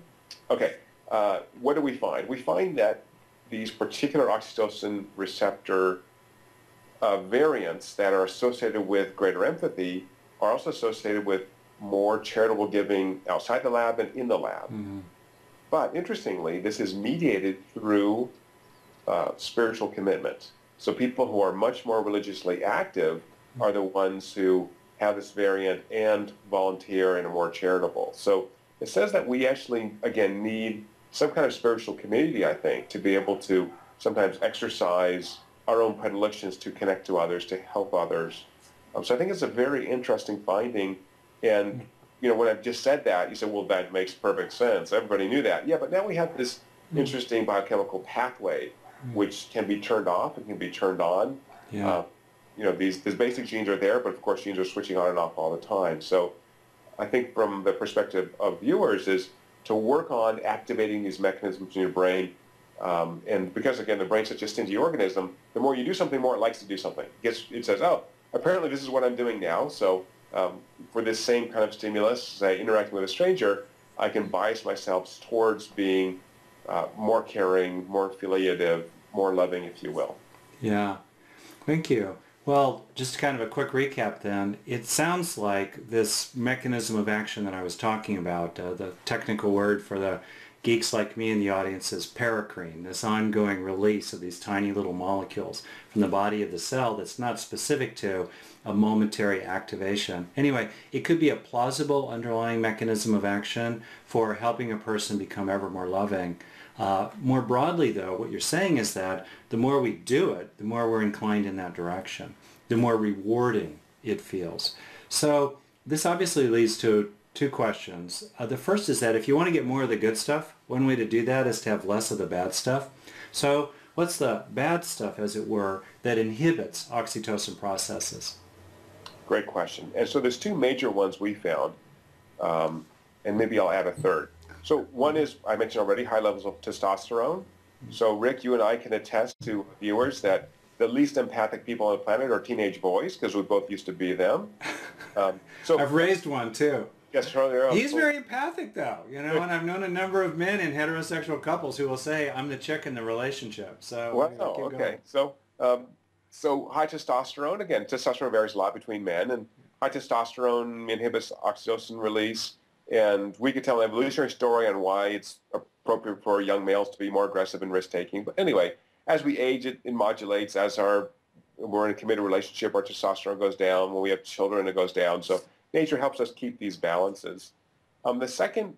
okay, uh, what do we find? We find that these particular oxytocin receptor uh, variants that are associated with greater empathy are also associated with more charitable giving outside the lab and in the lab. Mm-hmm. But interestingly, this is mediated through uh, spiritual commitment. So people who are much more religiously active are the ones who have this variant and volunteer and are more charitable. So it says that we actually, again, need some kind of spiritual community, I think, to be able to sometimes exercise our own predilections to connect to others, to help others. Um, so I think it's a very interesting finding. And, you know, when I've just said that, you said, well, that makes perfect sense. Everybody knew that. Yeah, but now we have this hmm. interesting biochemical pathway hmm. which can be turned off and can be turned on. Yeah. Uh, you know, these, these basic genes are there, but of course genes are switching on and off all the time. So I think from the perspective of viewers is to work on activating these mechanisms in your brain um, and because, again, the brain's such a stingy organism, the more you do something, more it likes to do something. It, gets, it says, oh, apparently this is what I'm doing now. So um, for this same kind of stimulus, say interacting with a stranger, I can bias myself towards being uh, more caring, more affiliative, more loving, if you will. Yeah. Thank you. Well, just kind of a quick recap then. It sounds like this mechanism of action that I was talking about, uh, the technical word for the geeks like me in the audience is paracrine, this ongoing release of these tiny little molecules from the body of the cell that's not specific to a momentary activation. Anyway, it could be a plausible underlying mechanism of action for helping a person become ever more loving. Uh, more broadly, though, what you're saying is that the more we do it, the more we're inclined in that direction, the more rewarding it feels. So this obviously leads to two questions. Uh, the first is that if you want to get more of the good stuff, one way to do that is to have less of the bad stuff. So what's the bad stuff, as it were, that inhibits oxytocin processes? Great question. And so there's two major ones we found, um, and maybe I'll add a third. So one is, I mentioned already, high levels of testosterone. So Rick, you and I can attest to viewers that the least empathic people on the planet are teenage boys because we both used to be them. Um, so I've raised one too. Yes, Charlie. He's very empathic though, you know, and I've known a number of men in heterosexual couples who will say, "I'm the chick in the relationship." So wow, okay. Going. So um, so high testosterone again, testosterone varies a lot between men, and high testosterone inhibits oxytocin release. And we could tell an evolutionary story on why it's appropriate for young males to be more aggressive and risk taking. But anyway, as we age, it, it modulates. As our we're in a committed relationship, our testosterone goes down. When we have children, it goes down. So nature helps us keep these balances. Um, the second,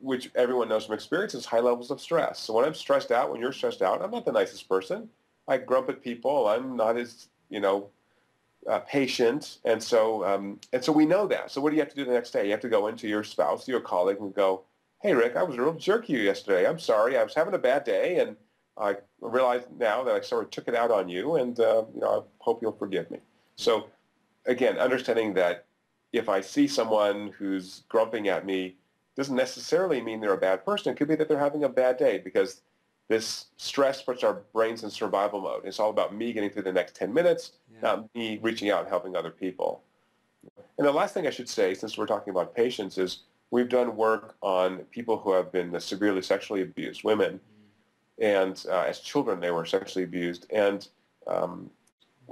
which everyone knows from experience, is high levels of stress. So when I'm stressed out, when you're stressed out, I'm not the nicest person. I grump at people. I'm not as, you know, uh, patient. And so, um, and so we know that. So what do you have to do the next day? You have to go into your spouse, your colleague, and go, hey, Rick, I was a real jerk to you yesterday. I'm sorry. I was having a bad day, and I realize now that I sort of took it out on you, and uh, you know, I hope you'll forgive me. So, again, understanding that if I see someone who's grumping at me, doesn't necessarily mean they're a bad person. It could be that they're having a bad day because this stress puts our brains in survival mode. It's all about me getting through the next 10 minutes, yeah. not me reaching out and helping other people. And the last thing I should say, since we're talking about patients, is we've done work on people who have been severely sexually abused, women, mm. and uh, as children they were sexually abused, and um,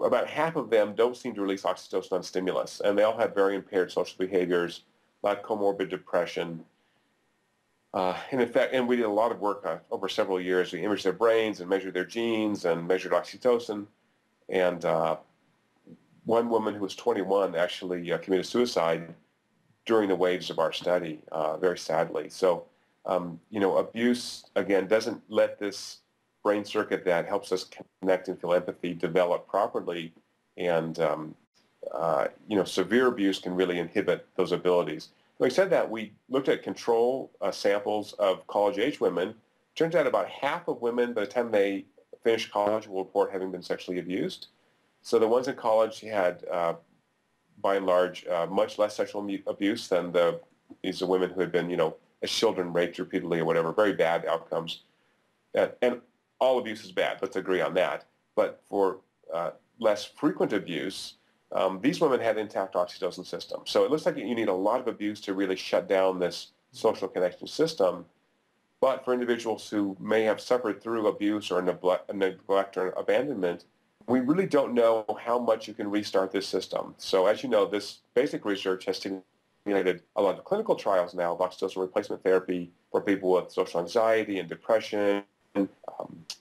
about half of them don't seem to release oxytocin on stimulus, and they all have very impaired social behaviors, like comorbid depression. Uh, and in fact, and we did a lot of work on, over several years. We imaged their brains and measured their genes and measured oxytocin. And uh, one woman who was 21 actually uh, committed suicide during the waves of our study, uh, very sadly. So, um, you know, abuse, again, doesn't let this brain circuit that helps us connect and feel empathy develop properly. And, um, uh, you know, severe abuse can really inhibit those abilities. We said that, we looked at control uh, samples of college-age women. Turns out about half of women, by the time they finish college, will report having been sexually abused. So the ones in college had, uh, by and large, uh, much less sexual abuse than the these women who had been, you know, as children raped repeatedly or whatever, very bad outcomes. And, and all abuse is bad. Let's agree on that. But for uh, less frequent abuse, um, these women had intact oxytocin system. So it looks like you need a lot of abuse to really shut down this social connection system. But for individuals who may have suffered through abuse or neglect, or abandonment, we really don't know how much you can restart this system. So as you know, this basic research has stimulated a lot of clinical trials now of oxytocin replacement therapy for people with social anxiety and depression um,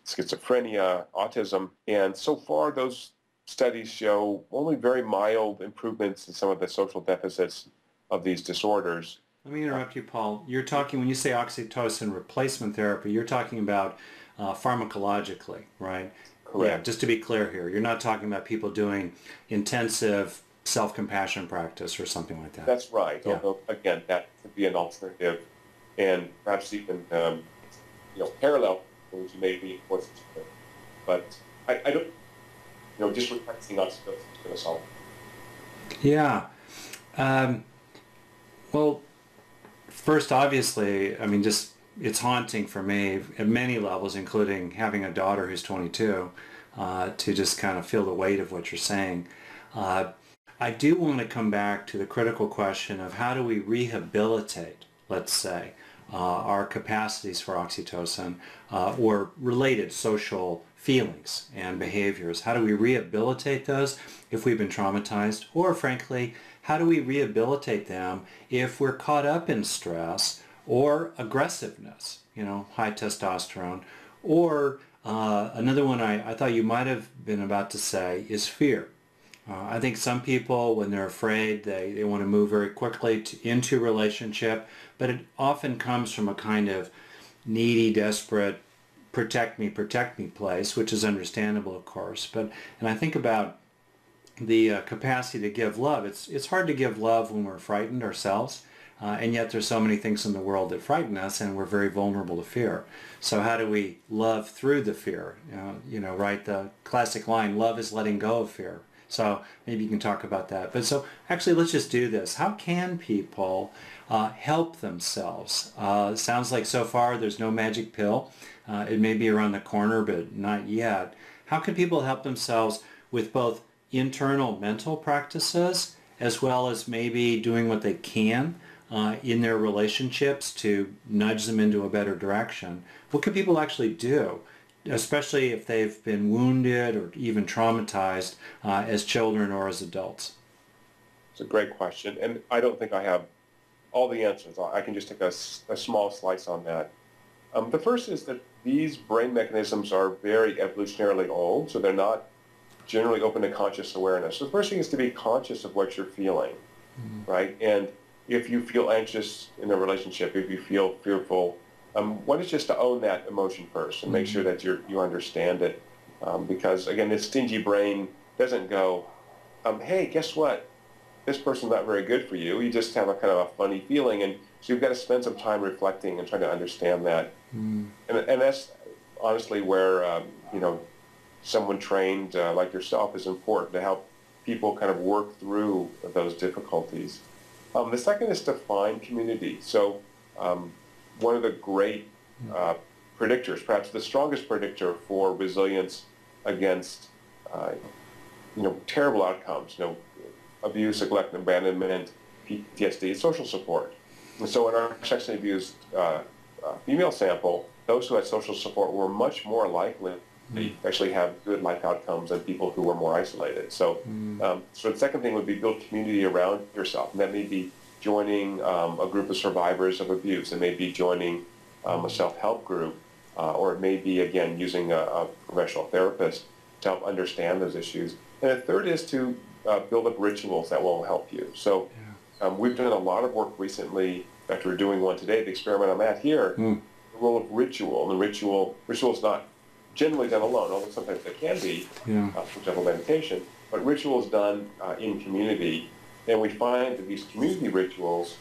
schizophrenia, autism, and so far those studies show only very mild improvements in some of the social deficits of these disorders. Let me interrupt you, Paul. You're talking, when you say oxytocin replacement therapy, you're talking about uh, pharmacologically, right? Correct. Yeah, just to be clear here, you're not talking about people doing intensive self-compassion practice or something like that. That's right. Yeah. Although, again, that could be an alternative and perhaps even um, you know, parallel things you may be important to. But I, I don't, you know, just replacing us is going to solve Yeah. Um, well, first, obviously, I mean, just it's haunting for me at many levels, including having a daughter who's 22, uh, to just kind of feel the weight of what you're saying. Uh, I do want to come back to the critical question of how do we rehabilitate, let's say, our capacities for oxytocin uh, or related social feelings and behaviors. How do we rehabilitate those if we've been traumatized? Or frankly, how do we rehabilitate them if we're caught up in stress or aggressiveness, you know, high testosterone? Or uh, another one I, I thought you might have been about to say is fear. Uh, I think some people, when they're afraid, they, they want to move very quickly to, into relationship, but it often comes from a kind of needy, desperate, protect me, protect me place, which is understandable, of course. But and I think about the uh, capacity to give love. It's it's hard to give love when we're frightened ourselves. Uh, and yet there's so many things in the world that frighten us and we're very vulnerable to fear. So how do we love through the fear? You know, you know, right? The classic line, love is letting go of fear. So maybe you can talk about that. But so actually let's just do this. How can people uh, help themselves? Uh, sounds like so far there's no magic pill. Uh, it may be around the corner, but not yet. How can people help themselves with both internal mental practices as well as maybe doing what they can uh, in their relationships to nudge them into a better direction. What can people actually do, especially if they've been wounded or even traumatized uh, as children or as adults? It's a great question, and I don't think I have all the answers. I can just take a, a small slice on that. Um, the first is that these brain mechanisms are very evolutionarily old, so they're not generally open to conscious awareness. The first thing is to be conscious of what you're feeling, mm-hmm. right? And if you feel anxious in a relationship, if you feel fearful, um, one is just to own that emotion first and make mm-hmm. sure that you you understand it. Um, because again, this stingy brain doesn't go, um, hey, guess what? This person's not very good for you. You just have a kind of a funny feeling, and so you've got to spend some time reflecting and trying to understand that. Mm. And, and that's honestly where um, you know someone trained uh, like yourself is important to help people kind of work through those difficulties. Um, the second is to find community. So um, one of the great uh, predictors, perhaps the strongest predictor for resilience against, uh, you know, terrible outcomes, you know, abuse, neglect, abandonment, PTSD, social support. And so in our sexually abused uh, uh, female sample, those who had social support were much more likely mm. actually have good life outcomes than people who were more isolated. So, mm. um, so the second thing would be build community around yourself, and that may be joining um, a group of survivors of abuse. It may be joining um, a self-help group, uh, or it may be again using a, a, professional therapist to help understand those issues. And the third is to uh, build up rituals that will help you. So um, we've done a lot of work recently. In fact, we're doing one today. The experiment I'm at here, mm. the role of ritual. And the ritual, ritual is not generally done alone, although sometimes it can be, yeah. uh, for example, meditation. But ritual is done uh, in community, and we find that these community rituals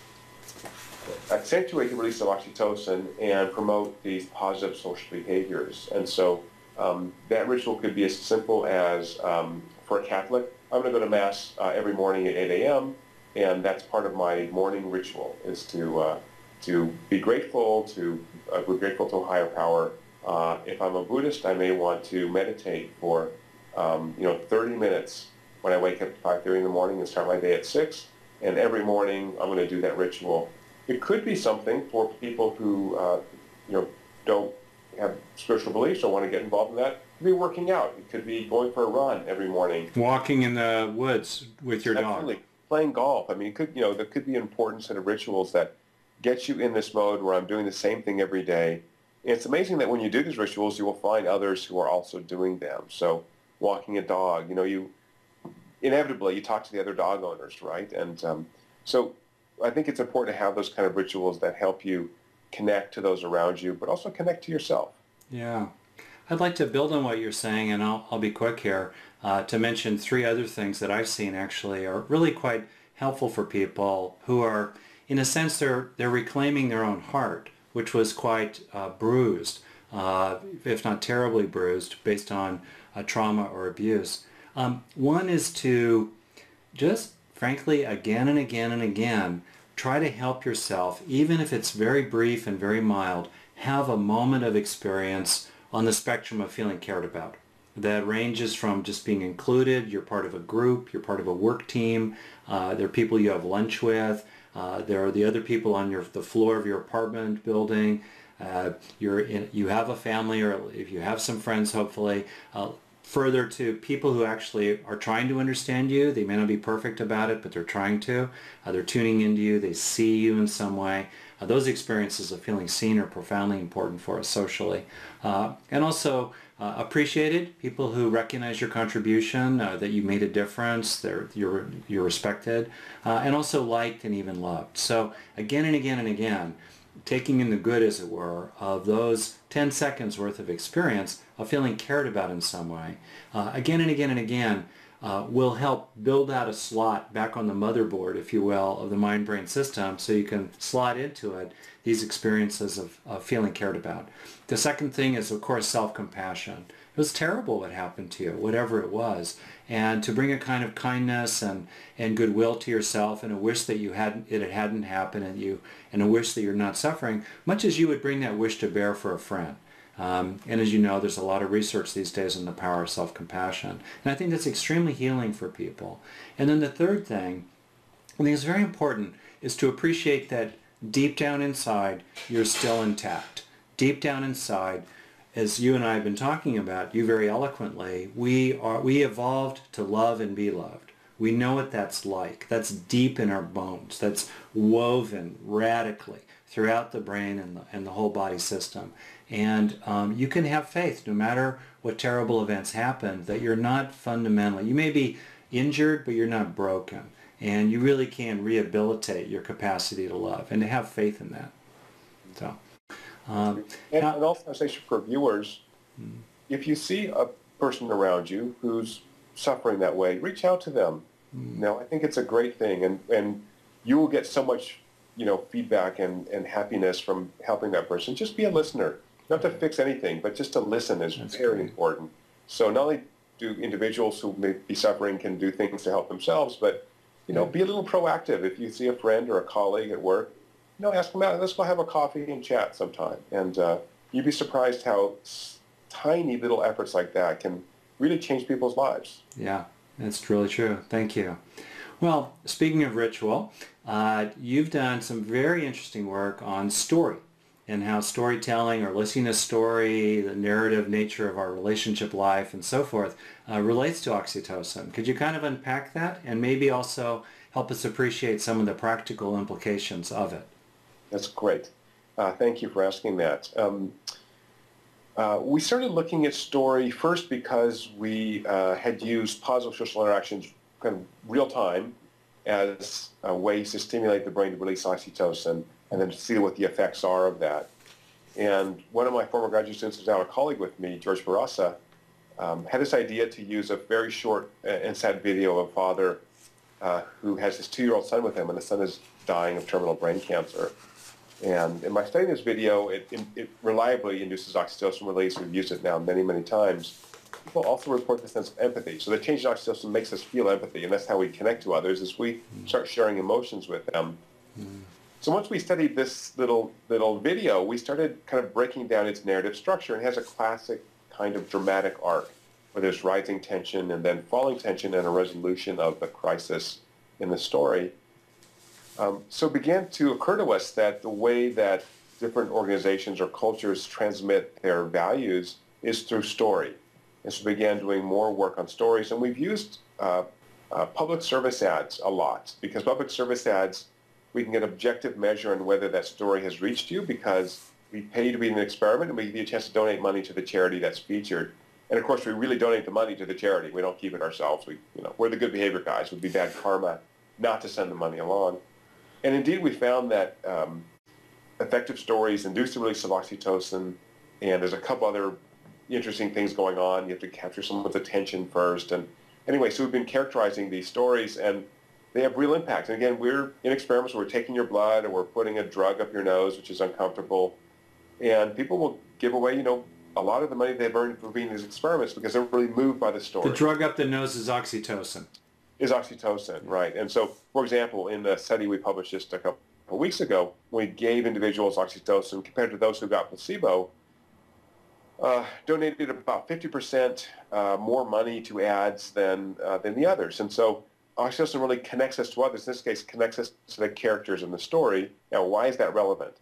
accentuate the release of oxytocin and promote these positive social behaviors. And so um, that ritual could be as simple as, um, for a Catholic, I'm going to go to Mass uh, every morning at 8 a.m., and that's part of my morning ritual, is to, uh, to be grateful, to uh, be grateful to a higher power, uh, if I'm a Buddhist, I may want to meditate for, um, you know, 30 minutes when I wake up at 5.30 in the morning and start my day at 6. And every morning I'm going to do that ritual. It could be something for people who, uh, you know, don't have spiritual beliefs or want to get involved in that. It could be working out. It could be going for a run every morning. Walking in the woods with your Absolutely. dog. Playing golf. I mean, it could, you know, there could be an important set of rituals that get you in this mode where I'm doing the same thing every day it's amazing that when you do these rituals, you will find others who are also doing them. So walking a dog, you know, you inevitably you talk to the other dog owners, right? And um, so I think it's important to have those kind of rituals that help you connect to those around you, but also connect to yourself. Yeah. I'd like to build on what you're saying, and I'll, I'll be quick here, uh, to mention three other things that I've seen actually are really quite helpful for people who are, in a sense, they're, they're reclaiming their own heart which was quite uh, bruised, uh, if not terribly bruised, based on uh, trauma or abuse. Um, one is to just, frankly, again and again and again, try to help yourself, even if it's very brief and very mild, have a moment of experience on the spectrum of feeling cared about. That ranges from just being included, you're part of a group, you're part of a work team, uh, there are people you have lunch with, uh, there are the other people on your the floor of your apartment building. Uh, you're in, you have a family, or if you have some friends, hopefully. Further to people who actually are trying to understand you. They may not be perfect about it, but they're trying to. Uh, they're tuning into you. They see you in some way. Uh, those experiences of feeling seen are profoundly important for us socially. Uh, and also uh, appreciated, people who recognize your contribution, uh, that you made a difference, they're, you're, you're respected, uh, and also liked and even loved. So again and again and again, taking in the good, as it were, of those 10 seconds worth of experience of feeling cared about in some way, uh, again and again and again, uh, will help build out a slot back on the motherboard, if you will, of the mind-brain system so you can slot into it these experiences of, of feeling cared about. The second thing is, of course, self-compassion. It was terrible what happened to you, whatever it was. And to bring a kind of kindness and, and goodwill to yourself and a wish that you hadn't it hadn't happened and you and a wish that you're not suffering, much as you would bring that wish to bear for a friend. Um, and as you know, there's a lot of research these days on the power of self-compassion. And I think that's extremely healing for people. And then the third thing, I think is very important, is to appreciate that deep down inside, you're still intact. Deep down inside, as you and I have been talking about, you very eloquently, we are we evolved to love and be loved. We know what that's like. That's deep in our bones. That's woven radically throughout the brain and the, and the whole body system. And um, you can have faith no matter what terrible events happen that you're not fundamentally, you may be injured, but you're not broken. And you really can rehabilitate your capacity to love and to have faith in that. So, um, and, now, and also, I say for viewers, hmm. if you see a person around you who's suffering that way, reach out to them. Mm. Now, I think it's a great thing, and, and you will get so much, you know, feedback and, and happiness from helping that person. Just be a listener. Not to fix anything, but just to listen is That's very great. important. So not only do individuals who may be suffering can do things to help themselves, but you know, be a little proactive. If you see a friend or a colleague at work, know, ask them out. Let's go have a coffee and chat sometime. And uh, you'd be surprised how tiny little efforts like that can really change people's lives. Yeah, that's really true. Thank you. Well, speaking of ritual, uh, you've done some very interesting work on story and how storytelling or listening to story, the narrative nature of our relationship life and so forth uh, relates to oxytocin. Could you kind of unpack that and maybe also help us appreciate some of the practical implications of it? That's great. Uh, thank you for asking that. Um, uh, we started looking at story first because we uh, had used positive social interactions kind of real time as ways to stimulate the brain to release oxytocin and then to see what the effects are of that. And one of my former graduate students who's now a colleague with me, George Barraza, um, had this idea to use a very short and sad video of a father uh, who has his two-year-old son with him, and the son is dying of terminal brain cancer. And in my studying this video, it, it reliably induces oxytocin release. We've used it now many, many times. People also report the sense of empathy. So the change in oxytocin makes us feel empathy, and that's how we connect to others, is we start sharing emotions with them. Mm. So once we studied this little little video, we started kind of breaking down its narrative structure and has a classic kind of dramatic arc where there's rising tension and then falling tension and a resolution of the crisis in the story. Um, so it began to occur to us that the way that different organizations or cultures transmit their values is through story. And so we began doing more work on stories. And we've used uh, uh, public service ads a lot because public service ads we can get objective measure on whether that story has reached you because we pay you to be an experiment and we give you a chance to donate money to the charity that's featured. And of course, we really donate the money to the charity. We don't keep it ourselves. We, you know, we're the good behavior guys. It would be bad karma not to send the money along. And indeed, we found that um, effective stories induce the release of oxytocin, and there's a couple other interesting things going on. You have to capture someone's attention first. And anyway, so we've been characterizing these stories, and they have real impact. And again, we're in experiments where we're taking your blood or we're putting a drug up your nose, which is uncomfortable. And people will give away, you know, a lot of the money they've earned from being in these experiments because they're really moved by the story. The drug up the nose is oxytocin. Is oxytocin, right. And so, for example, in the study we published just a couple of weeks ago, we gave individuals oxytocin compared to those who got placebo, uh, donated about 50% uh, more money to ads than, uh, than the others. And so oxytocin really connects us to others. In this case, connects us to the characters in the story. Now, why is that relevant?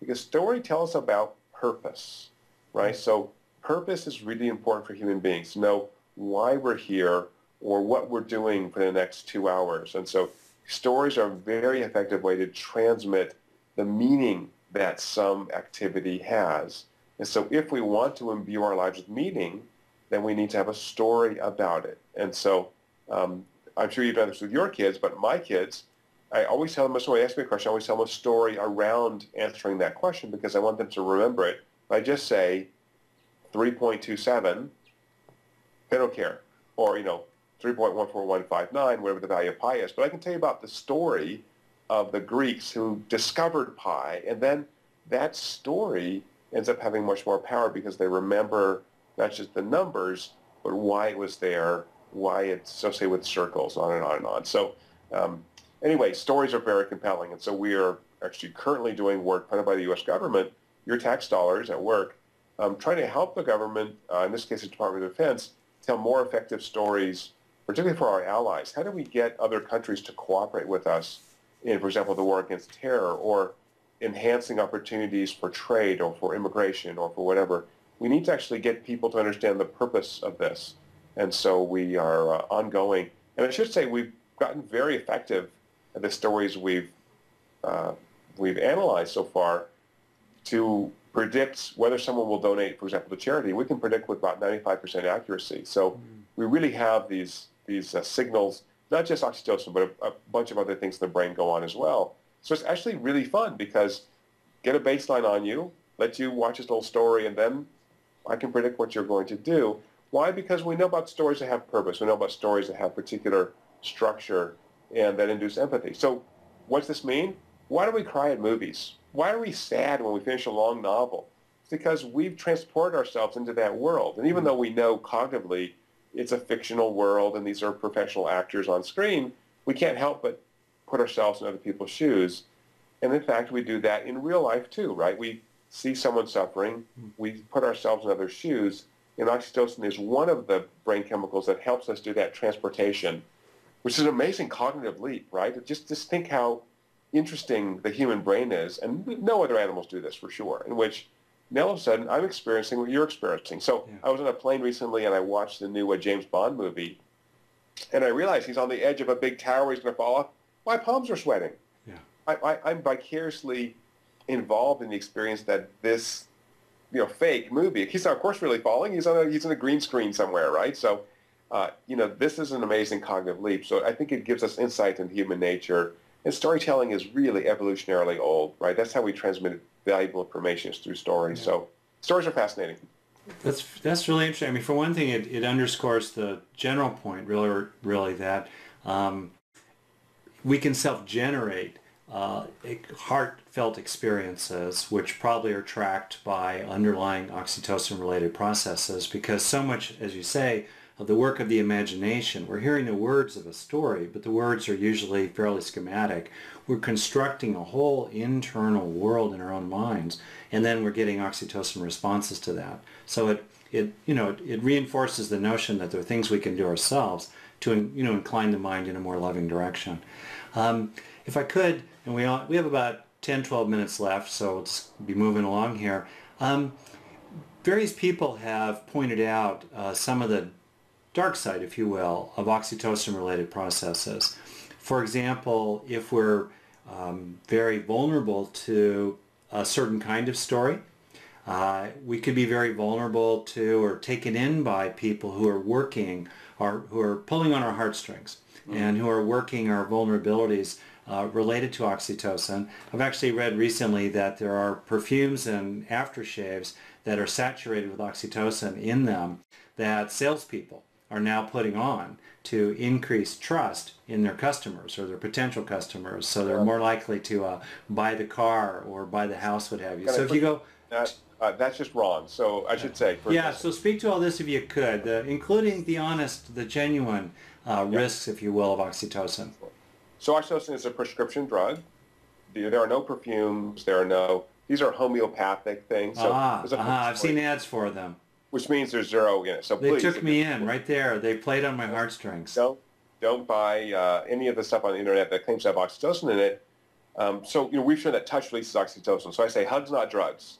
Because story tells us about purpose, right? So purpose is really important for human beings to know why we're here or what we're doing for the next two hours. And so stories are a very effective way to transmit the meaning that some activity has. And so if we want to imbue our lives with meaning, then we need to have a story about it. And so um, I'm sure you've done this with your kids, but my kids, I always tell them, when somebody asks me a question, I always tell them a story around answering that question because I want them to remember it. If I just say 3.27, they don't care. Or, you know, 3.14159, whatever the value of pi is. But I can tell you about the story of the Greeks who discovered pi, and then that story ends up having much more power because they remember not just the numbers, but why it was there, why it's associated with circles, on and on and on. So um, anyway, stories are very compelling, and so we are actually currently doing work funded by the U.S. government, your tax dollars at work, um, trying to help the government, uh, in this case the Department of Defense, tell more effective stories, particularly for our allies. How do we get other countries to cooperate with us in, for example, the war against terror or enhancing opportunities for trade or for immigration or for whatever? We need to actually get people to understand the purpose of this. And so we are uh, ongoing. And I should say we've gotten very effective at the stories we've, uh, we've analyzed so far to predict whether someone will donate, for example, to charity. We can predict with about 95% accuracy. So mm. we really have these, these uh, signals, not just oxytocin, but a, a bunch of other things in the brain go on as well. So it's actually really fun because get a baseline on you, let you watch this little story, and then I can predict what you're going to do. Why? Because we know about stories that have purpose. We know about stories that have particular structure and that induce empathy. So what's this mean? Why do we cry at movies? Why are we sad when we finish a long novel? It's because we've transported ourselves into that world. And even though we know cognitively it's a fictional world and these are professional actors on screen, we can't help but put ourselves in other people's shoes. And in fact, we do that in real life too, right? We see someone suffering, mm-hmm. we put ourselves in other shoes, and oxytocin is one of the brain chemicals that helps us do that transportation, which is an amazing cognitive leap, right? Just, just think how interesting the human brain is, and no other animals do this for sure, in which now all of a sudden I'm experiencing what you're experiencing. So yeah. I was on a plane recently and I watched the new uh, James Bond movie, and I realized he's on the edge of a big tower, he's going to fall off. My palms are sweating. Yeah. I, I, I'm vicariously involved in the experience that this, you know, fake movie. He's not, of course really falling. He's on a he's in a green screen somewhere, right? So, uh, you know, this is an amazing cognitive leap. So I think it gives us insight into human nature. And storytelling is really evolutionarily old, right? That's how we transmit valuable information is through stories. Yeah. So stories are fascinating. That's that's really interesting. I mean, for one thing, it, it underscores the general point, really, really that um, we can self-generate uh, heartfelt experiences, which probably are tracked by underlying oxytocin-related processes, because so much, as you say, of the work of the imagination. We're hearing the words of a story, but the words are usually fairly schematic. We're constructing a whole internal world in our own minds, and then we're getting oxytocin responses to that. So it, it, you know, it reinforces the notion that there are things we can do ourselves to, you know, incline the mind in a more loving direction. Um, if I could, and we, all, we have about 10, 12 minutes left, so let's be moving along here. Um, various people have pointed out uh, some of the dark side, if you will, of oxytocin-related processes. For example, if we're um, very vulnerable to a certain kind of story, uh, we could be very vulnerable to or taken in by people who are working or who are pulling on our heartstrings mm-hmm. and who are working our vulnerabilities uh, related to oxytocin. I've actually read recently that there are perfumes and aftershaves that are saturated with oxytocin in them that salespeople are now putting on to increase trust in their customers or their potential customers. So they're more likely to uh, buy the car or buy the house what have you. So if you go that, uh, that's just wrong. So i should say yeah so speak to all this if you could uh, including the honest the genuine uh, risks if you will of oxytocin. So oxytocin is a prescription drug. There are no perfumes there are no these are homeopathic things. So ah, uh-huh. i've seen ads for them which means there's zero in it. So they please, took me in right there. They played on my heartstrings. Don't don't buy uh, any of the stuff on the internet that claims to have oxytocin in it. Um, so you know we've shown that touch releases oxytocin. So I say hugs, not drugs.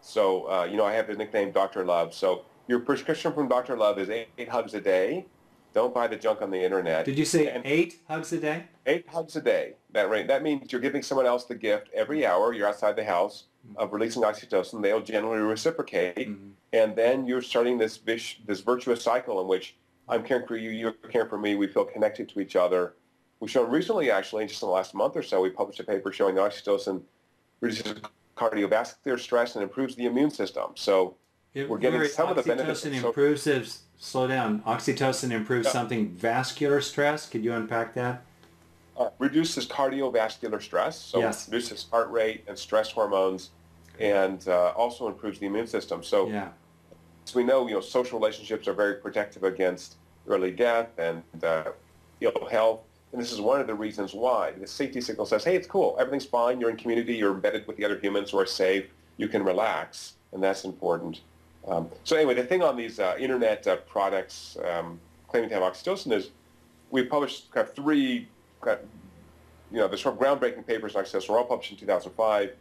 So uh, you know I have the nickname Dr. Love. So your prescription from Dr. Love is eight, eight, hugs a day. Don't buy the junk on the internet. Did you say and eight hugs a day? Eight hugs a day. That right. That means you're giving someone else the gift every hour. You're outside the house of releasing oxytocin, they'll generally reciprocate, mm-hmm. and then you're starting this vis- this virtuous cycle in which I'm caring for you, you're caring for me, we feel connected to each other, we've shown recently, actually, just in the last month or so, we published a paper showing that oxytocin reduces cardiovascular stress and improves the immune system. So It- we're getting some of the benefits. Oxytocin of so- improves, slow down, oxytocin improves Yeah. something vascular stress. Could you unpack that? uh, reduces cardiovascular stress, so Yes. reduces heart rate and stress hormones, and uh, also improves the immune system. So Yeah. as we know, you know, social relationships are very protective against early death and uh, ill health. And this is one of the reasons why. The safety signal says, hey, it's cool. Everything's fine. You're in community. You're embedded with the other humans who are safe. You can relax. And that's important. Um, so anyway, the thing on these uh, internet uh, products um, claiming to have oxytocin is we published kind of three, kind of, you know, the sort of groundbreaking papers on oxytocin were all published in 2005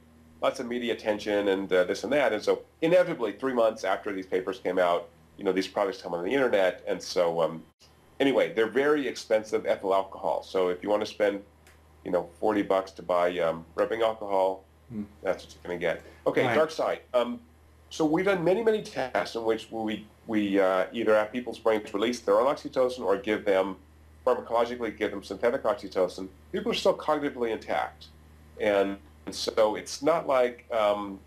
lots of media attention and uh, this and that. And so inevitably, three months after these papers came out, you know, these products come on the internet. And so um, anyway, they're very expensive ethyl alcohol. So if you want to spend, you know, 40 bucks to buy um, rubbing alcohol, that's what you're going to get. Okay, Right. dark side. Um, so we've done many, many tests in which we, we uh, either have people's brains release their own oxytocin or give them, pharmacologically give them synthetic oxytocin. People are still cognitively intact. And and so it's not like um,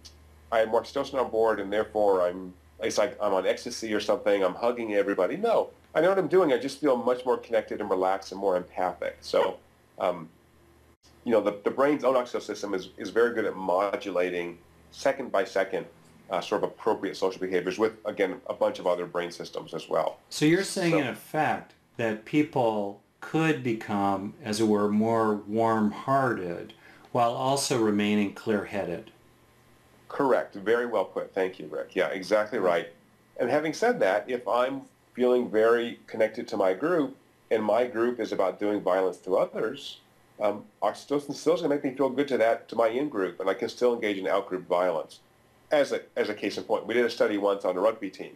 I have more oxytocin on board and therefore I'm, it's like I'm on ecstasy or something. I'm hugging everybody. No, I know what I'm doing. I just feel much more connected and relaxed and more empathic. So, um, you know, the, the brain's own oxytocin system is, is very good at modulating second by second uh, sort of appropriate social behaviors with, again, a bunch of other brain systems as well. So you're saying So- in effect that people could become, as it were, more warm-hearted while also remaining clear-headed. Correct. Very well put. Thank you, Rick. Yeah, exactly right. And having said that, if I'm feeling very connected to my group and my group is about doing violence to others, um, oxytocin still is going to make me feel good to that, to my in-group, and I can still engage in out-group violence. As a, as a case in point, we did a study once on a rugby team.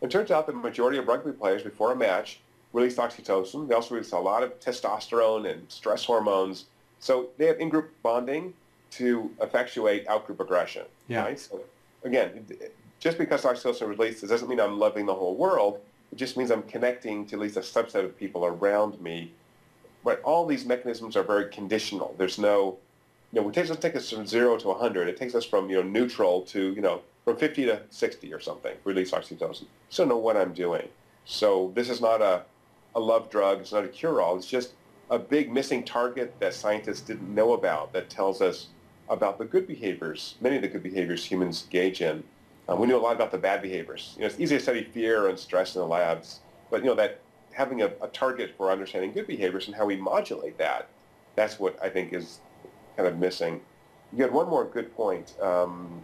It turns out the majority of rugby players before a match released oxytocin. They also released a lot of testosterone and stress hormones. So they have in-group bonding to effectuate out-group aggression. Yeah. Right? So again, just because oxytocin releases doesn't mean I'm loving the whole world. It just means I'm connecting to at least a subset of people around me. But all these mechanisms are very conditional. There's no, you know, it takes, it takes us from zero to 100. It takes us from, you know, neutral to, you know, from 50 to 60 or something, release oxytocin. So know what I'm doing. So this is not a, a love drug. It's not a cure-all. It's just a big missing target that scientists didn't know about that tells us about the good behaviors, many of the good behaviors humans engage in. Uh, we knew a lot about the bad behaviors. You know, it's easy to study fear and stress in the labs, but you know that having a, a target for understanding good behaviors and how we modulate that, that's what I think is kind of missing. You had one more good point, um,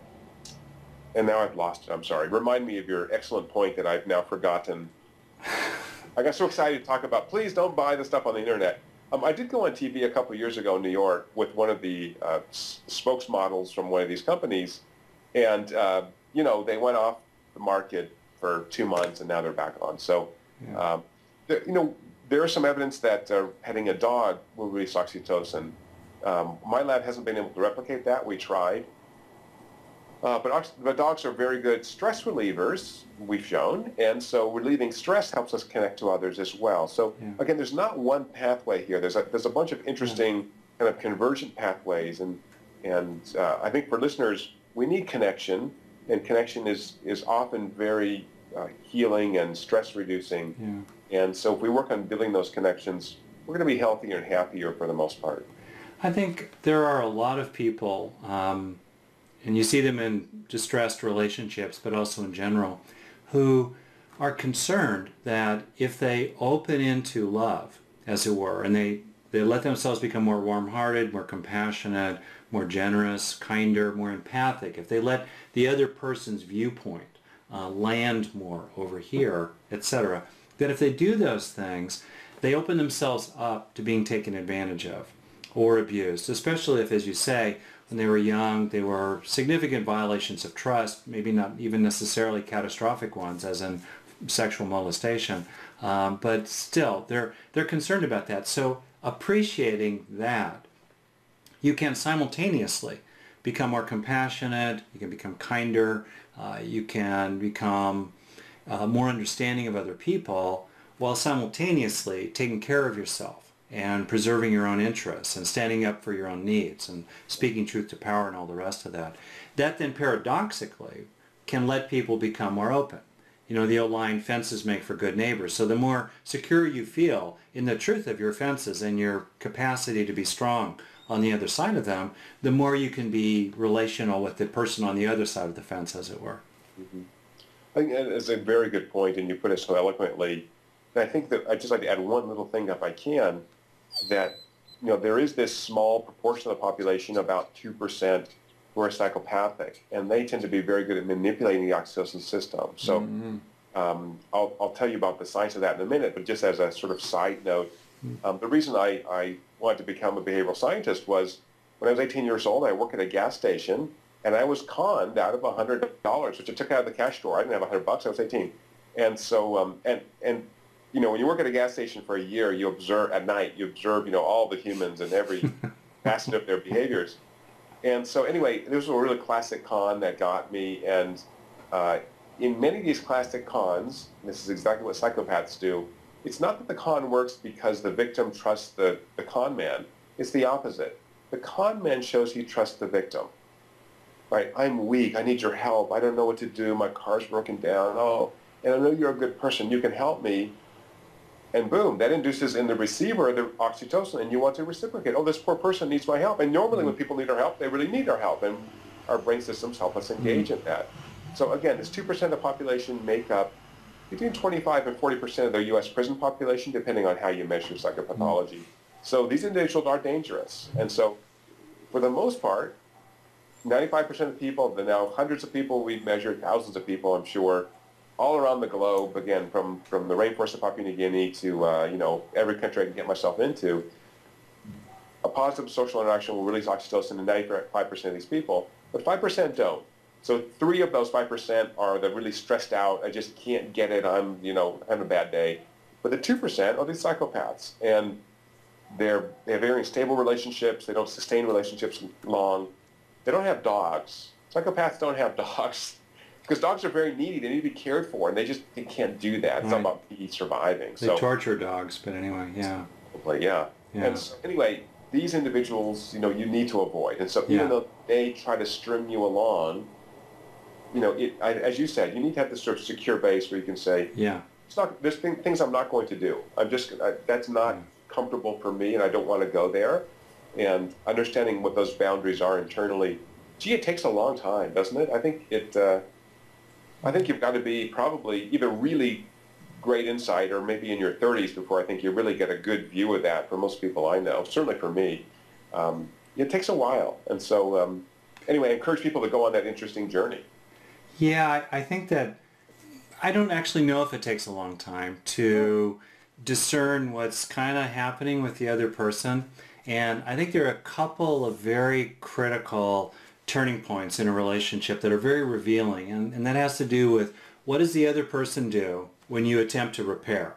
and now I've lost it. I'm sorry. Remind me of your excellent point that I've now forgotten. I got so excited to talk about. Please don't buy the stuff on the internet. Um, I did go on TV a couple of years ago in New York with one of the uh, spokesmodels from one of these companies, and uh, you know they went off the market for two months and now they're back on. So, um, there, you know, there is some evidence that uh, petting a dog will release oxytocin. Um, my lab hasn't been able to replicate that. We tried. Uh, but, but dogs are very good stress relievers, we've shown, and so relieving stress helps us connect to others as well. So Yeah. again, there's not one pathway here. There's a, there's a bunch of interesting kind of convergent pathways, and and uh, I think for listeners, we need connection, and connection is is often very uh, healing and stress reducing. Yeah. And so if we work on building those connections, we're going to be healthier and happier for the most part. I think there are a lot of people, um, and you see them in distressed relationships, but also in general, who are concerned that if they open into love, as it were, and they, they let themselves become more warm-hearted, more compassionate, more generous, kinder, more empathic, if they let the other person's viewpoint uh, land more over here, etc., that if they do those things, they open themselves up to being taken advantage of or abused, especially if, as you say, when they were young, they were significant violations of trust, maybe not even necessarily catastrophic ones, as in sexual molestation, um, but still, they're they're concerned about that. So appreciating that, you can simultaneously become more compassionate. You can become kinder. Uh, you can become uh, more understanding of other people, while simultaneously taking care of yourself and preserving your own interests and standing up for your own needs and speaking truth to power and all the rest of that. That then paradoxically can let people become more open. You know, the old line, fences make for good neighbors. So the more secure you feel in the truth of your fences and your capacity to be strong on the other side of them, the more you can be relational with the person on the other side of the fence, as it were. Mm-hmm. I think that's a very good point, and you put it so eloquently. And I think that I'd just like to add one little thing, if I can, that you know there is this small proportion of the population, about two percent, who are psychopathic, and they tend to be very good at manipulating the oxytocin system. So mm-hmm. um, I'll, I'll tell you about the science of that in a minute, but just as a sort of side note, mm-hmm. um, the reason I, I wanted to become a behavioral scientist was when I was 18 years old, I worked at a gas station, and I was conned out of $100, which I took out of the cash drawer. I didn't have 100 bucks. I was 18. And so, um, and, and you know, when you work at a gas station for a year, you observe at night, you observe, you know, all the humans and every facet of their behaviors. And so anyway, this was a really classic con that got me. And uh, in many of these classic cons, this is exactly what psychopaths do, it's not that the con works because the victim trusts the, the con man. It's the opposite. The con man shows he trusts the victim. Right? I'm weak. I need your help. I don't know what to do. My car's broken down. Oh, and I know you're a good person. You can help me and boom, that induces in the receiver the oxytocin, and you want to reciprocate. Oh, this poor person needs my help. And normally when mm-hmm. people need our help, they really need our help, and our brain systems help us engage mm-hmm. in that. So again, this 2% of the population make up between 25 and 40% of the U.S. prison population, depending on how you measure psychopathology. Mm-hmm. So these individuals are dangerous. And so for the most part, 95% of people, the now hundreds of people we've measured, thousands of people, I'm sure, all around the globe, again, from, from the rainforest of Papua New Guinea to, uh, you know, every country I can get myself into, a positive social interaction will release oxytocin in 95% of these people, but 5% don't. So three of those 5% are the really stressed out, I just can't get it, I'm, you know, having a bad day. But the 2% are these psychopaths. And they're, they have very unstable relationships. They don't sustain relationships long. They don't have dogs. Psychopaths don't have dogs because dogs are very needy. They need to be cared for, and they just they can't do that. It's not about surviving. They so, torture dogs, but anyway, yeah. Yeah. yeah. And so, anyway, these individuals, you know, you need to avoid. And so even yeah. though they try to string you along, you know, it, I, as you said, you need to have this sort of secure base where you can say, yeah, it's not. There's things I'm not going to do. I'm just I, that's not yeah. comfortable for me, and I don't want to go there. And understanding what those boundaries are internally, gee, it takes a long time, doesn't it? I think it. Uh, I think you've got to be probably either really great insight or maybe in your 30s before I think you really get a good view of that for most people I know, certainly for me. Um, it takes a while. And so um, anyway, I encourage people to go on that interesting journey. Yeah, I, I think that I don't actually know if it takes a long time to discern what's kind of happening with the other person. And I think there are a couple of very critical turning points in a relationship that are very revealing. And, and that has to do with what does the other person do when you attempt to repair?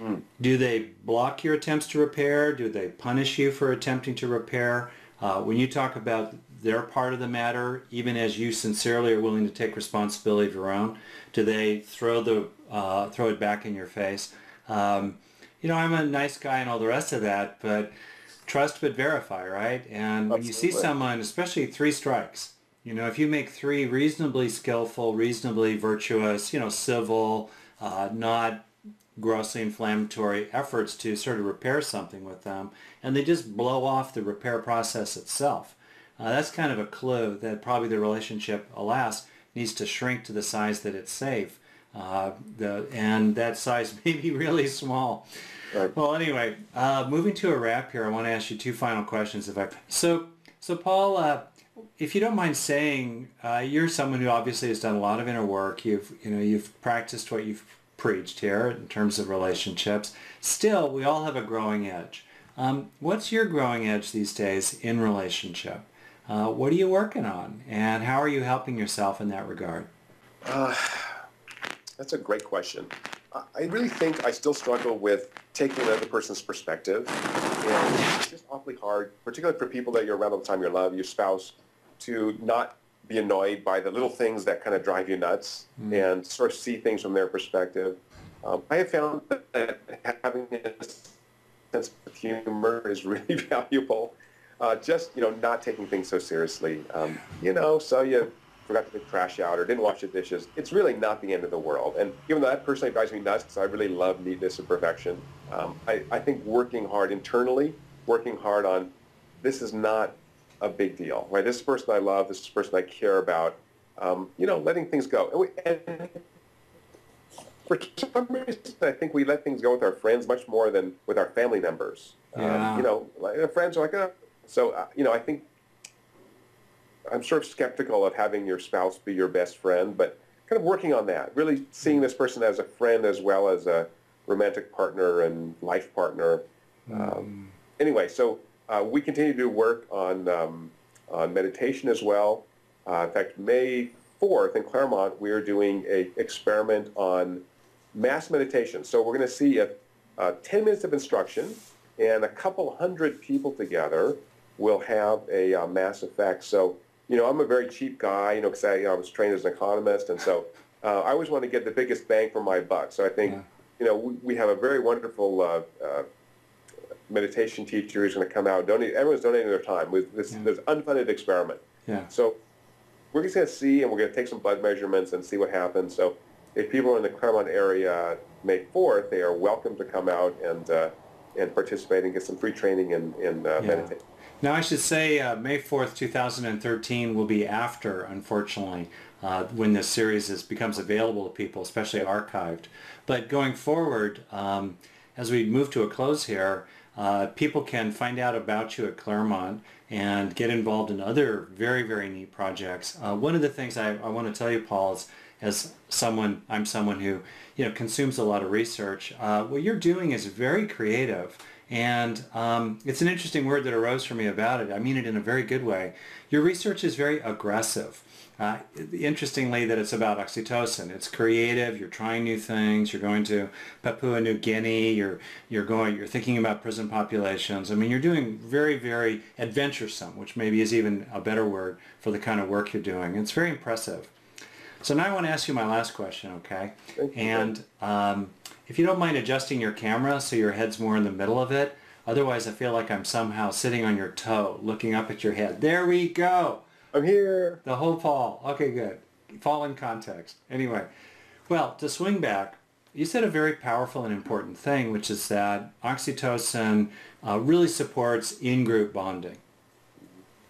Mm. Do they block your attempts to repair? Do they punish you for attempting to repair? Uh, when you talk about their part of the matter, even as you sincerely are willing to take responsibility of your own, do they throw the uh, throw it back in your face? Um, you know, I'm a nice guy and all the rest of that, but trust but verify, right? And when you see someone, especially three strikes, you know, if you make three reasonably skillful, reasonably virtuous, you know, civil, uh, not grossly inflammatory efforts to sort of repair something with them, and they just blow off the repair process itself. Uh, that's kind of a clue that probably the relationship, alas, needs to shrink to the size that it's safe. Uh, the, and that size may be really small. Right. Well, anyway, uh, moving to a wrap here, I want to ask you two final questions. If I so, so Paul, uh, if you don't mind saying, uh, you're someone who obviously has done a lot of inner work. You've you know you've practiced what you've preached here in terms of relationships. Still, we all have a growing edge. Um, what's your growing edge these days in relationship? Uh, what are you working on, and how are you helping yourself in that regard? Uh, that's a great question. I really think I still struggle with taking another person's perspective. And it's just awfully hard, particularly for people that you're around all the time, your love, your spouse, to not be annoyed by the little things that kind of drive you nuts mm. and sort of see things from their perspective. Um, I have found that having a sense of humor is really valuable. Uh, just, you know, not taking things so seriously. Um, you know, so you forgot to trash out or didn't wash the dishes. It's really not the end of the world. And even though that personally drives me nuts because I really love neatness and perfection, um, I, I think working hard internally, working hard on this is not a big deal, right? This person I love. This person I care about. Um, you know, letting things go. And, we, and for some reason, I think we let things go with our friends much more than with our family members. Yeah. Um, you know, like, friends are like, oh. so, uh, you know, I think I'm sort of skeptical of having your spouse be your best friend, but kind of working on that, really seeing this person as a friend as well as a romantic partner and life partner. Mm. Um, anyway, so uh, we continue to do work on, um, on meditation as well. Uh, in fact, May 4th in Claremont, we are doing a experiment on mass meditation. So we're going to see if uh, 10 minutes of instruction and a couple hundred people together will have a uh, mass effect. So, you know, I'm a very cheap guy, you know, because I, you know, I was trained as an economist, and so uh, I always want to get the biggest bang for my buck. So I think, yeah. you know, we, we, have a very wonderful uh, uh, meditation teacher who's going to come out. Donate, everyone's donating their time with this, yeah. this unfunded experiment. Yeah. So we're just going to see, and we're going to take some blood measurements and see what happens. So if people are in the Claremont area May 4th, they are welcome to come out and uh, and participate and get some free training in, in uh, yeah. meditation. Now I should say uh, May 4th, 2013 will be after, unfortunately, uh, when this series is, becomes available to people, especially archived. But going forward, um, as we move to a close here, uh, people can find out about you at Claremont and get involved in other very, very neat projects. Uh, one of the things I, I want to tell you, Paul, is as someone, I'm someone who, you know, consumes a lot of research. Uh, what you're doing is very creative. And um, it's an interesting word that arose for me about it. I mean it in a very good way. Your research is very aggressive. Uh, interestingly, that it's about oxytocin. It's creative. You're trying new things. You're going to Papua New Guinea. You're you're going. You're thinking about prison populations. I mean, you're doing very very adventuresome, which maybe is even a better word for the kind of work you're doing. It's very impressive. So now I want to ask you my last question, okay? And um, if you don't mind adjusting your camera so your head's more in the middle of it, otherwise I feel like I'm somehow sitting on your toe, looking up at your head. There we go. I'm here. The whole fall. Okay, good. Fall in context. Anyway, well, to swing back, you said a very powerful and important thing, which is that oxytocin uh, really supports in-group bonding.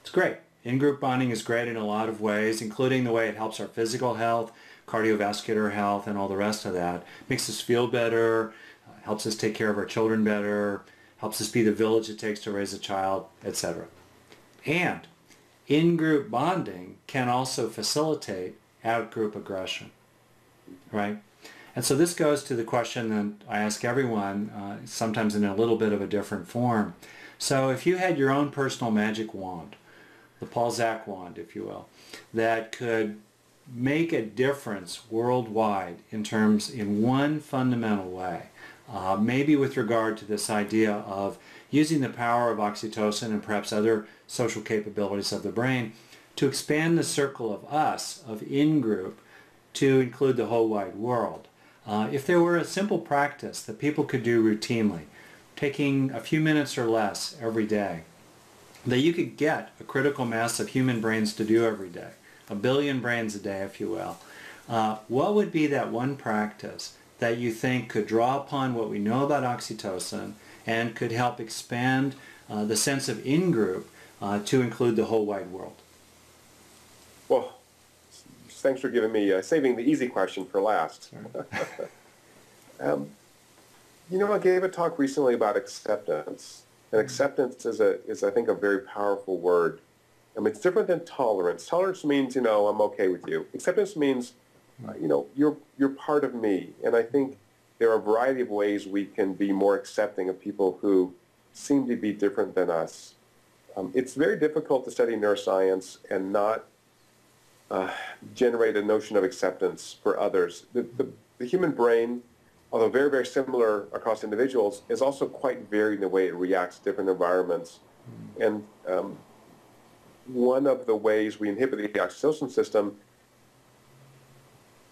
It's great. In-group bonding is great in a lot of ways, including the way it helps our physical health, cardiovascular health, and all the rest of that. Makes us feel better, uh, helps us take care of our children better, helps us be the village it takes to raise a child, etc. And in-group bonding can also facilitate out-group aggression, right? And so this goes to the question that I ask everyone, uh, sometimes in a little bit of a different form. So if you had your own personal magic wand, the Paul Zak wand, if you will, that could make a difference worldwide in terms in one fundamental way, uh, maybe with regard to this idea of using the power of oxytocin and perhaps other social capabilities of the brain to expand the circle of us, of in-group, to include the whole wide world. Uh, if there were a simple practice that people could do routinely, taking a few minutes or less every day, that you could get a critical mass of human brains to do every day, a billion brains a day, if you will, uh, what would be that one practice that you think could draw upon what we know about oxytocin and could help expand uh, the sense of in-group uh, to include the whole wide world? Well, thanks for giving me, uh, saving the easy question for last. um, you know, I gave a talk recently about acceptance and acceptance is, a, is I think, a very powerful word. I mean, it's different than tolerance. Tolerance means, you know, I'm okay with you. Acceptance means, uh, you know, you're, you're part of me. And I think there are a variety of ways we can be more accepting of people who seem to be different than us. Um, it's very difficult to study neuroscience and not uh, generate a notion of acceptance for others. The, the, the human brain although very, very similar across individuals, is also quite varied in the way it reacts to different environments. Mm. And um, one of the ways we inhibit the oxytocin system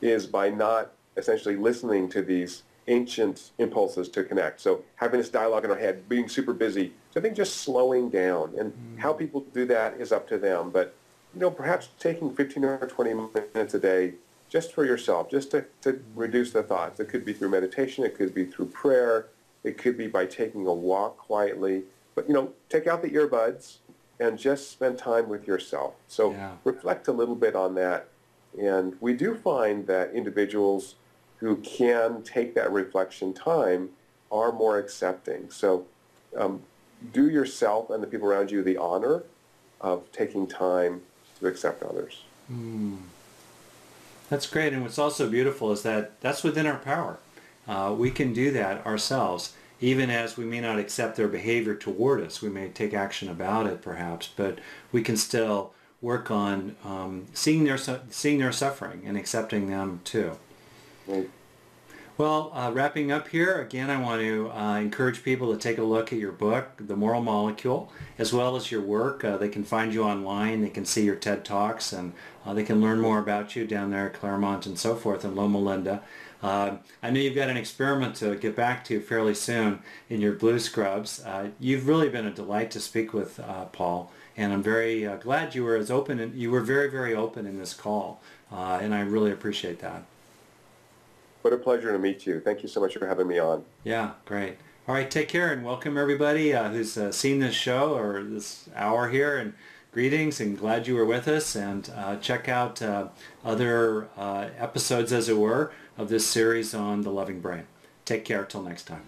is by not essentially listening to these ancient impulses to connect. So having this dialogue in our head, being super busy. So I think just slowing down and mm. how people do that is up to them. But, you know, perhaps taking 15 or 20 minutes a day just for yourself, just to, to reduce the thoughts. It could be through meditation. It could be through prayer. It could be by taking a walk quietly. But, you know, take out the earbuds and just spend time with yourself. So yeah. reflect a little bit on that. And we do find that individuals who can take that reflection time are more accepting. So um, do yourself and the people around you the honor of taking time to accept others. Mm. That's great. And what's also beautiful is that that's within our power. Uh, we can do that ourselves, even as we may not accept their behavior toward us. We may take action about it, perhaps, but we can still work on um, seeing their seeing their suffering and accepting them too. Right. Well, uh, wrapping up here, again, I want to uh, encourage people to take a look at your book, The Moral Molecule, as well as your work. Uh, they can find you online. They can see your TED Talks, and uh, they can learn more about you down there at Claremont and so forth in Loma Linda. Uh, I know you've got an experiment to get back to fairly soon in your blue scrubs. Uh, you've really been a delight to speak with, Paul, and I'm very glad you were as open. And you were very, very open in this call, and I really appreciate that. What a pleasure to meet you. Thank you so much for having me on. Yeah, great. All right, take care and welcome everybody uh, who's uh, seen this show or this hour here. And greetings and glad you were with us. And uh, check out uh, other uh, episodes, as it were, of this series on the loving brain. Take care till next time.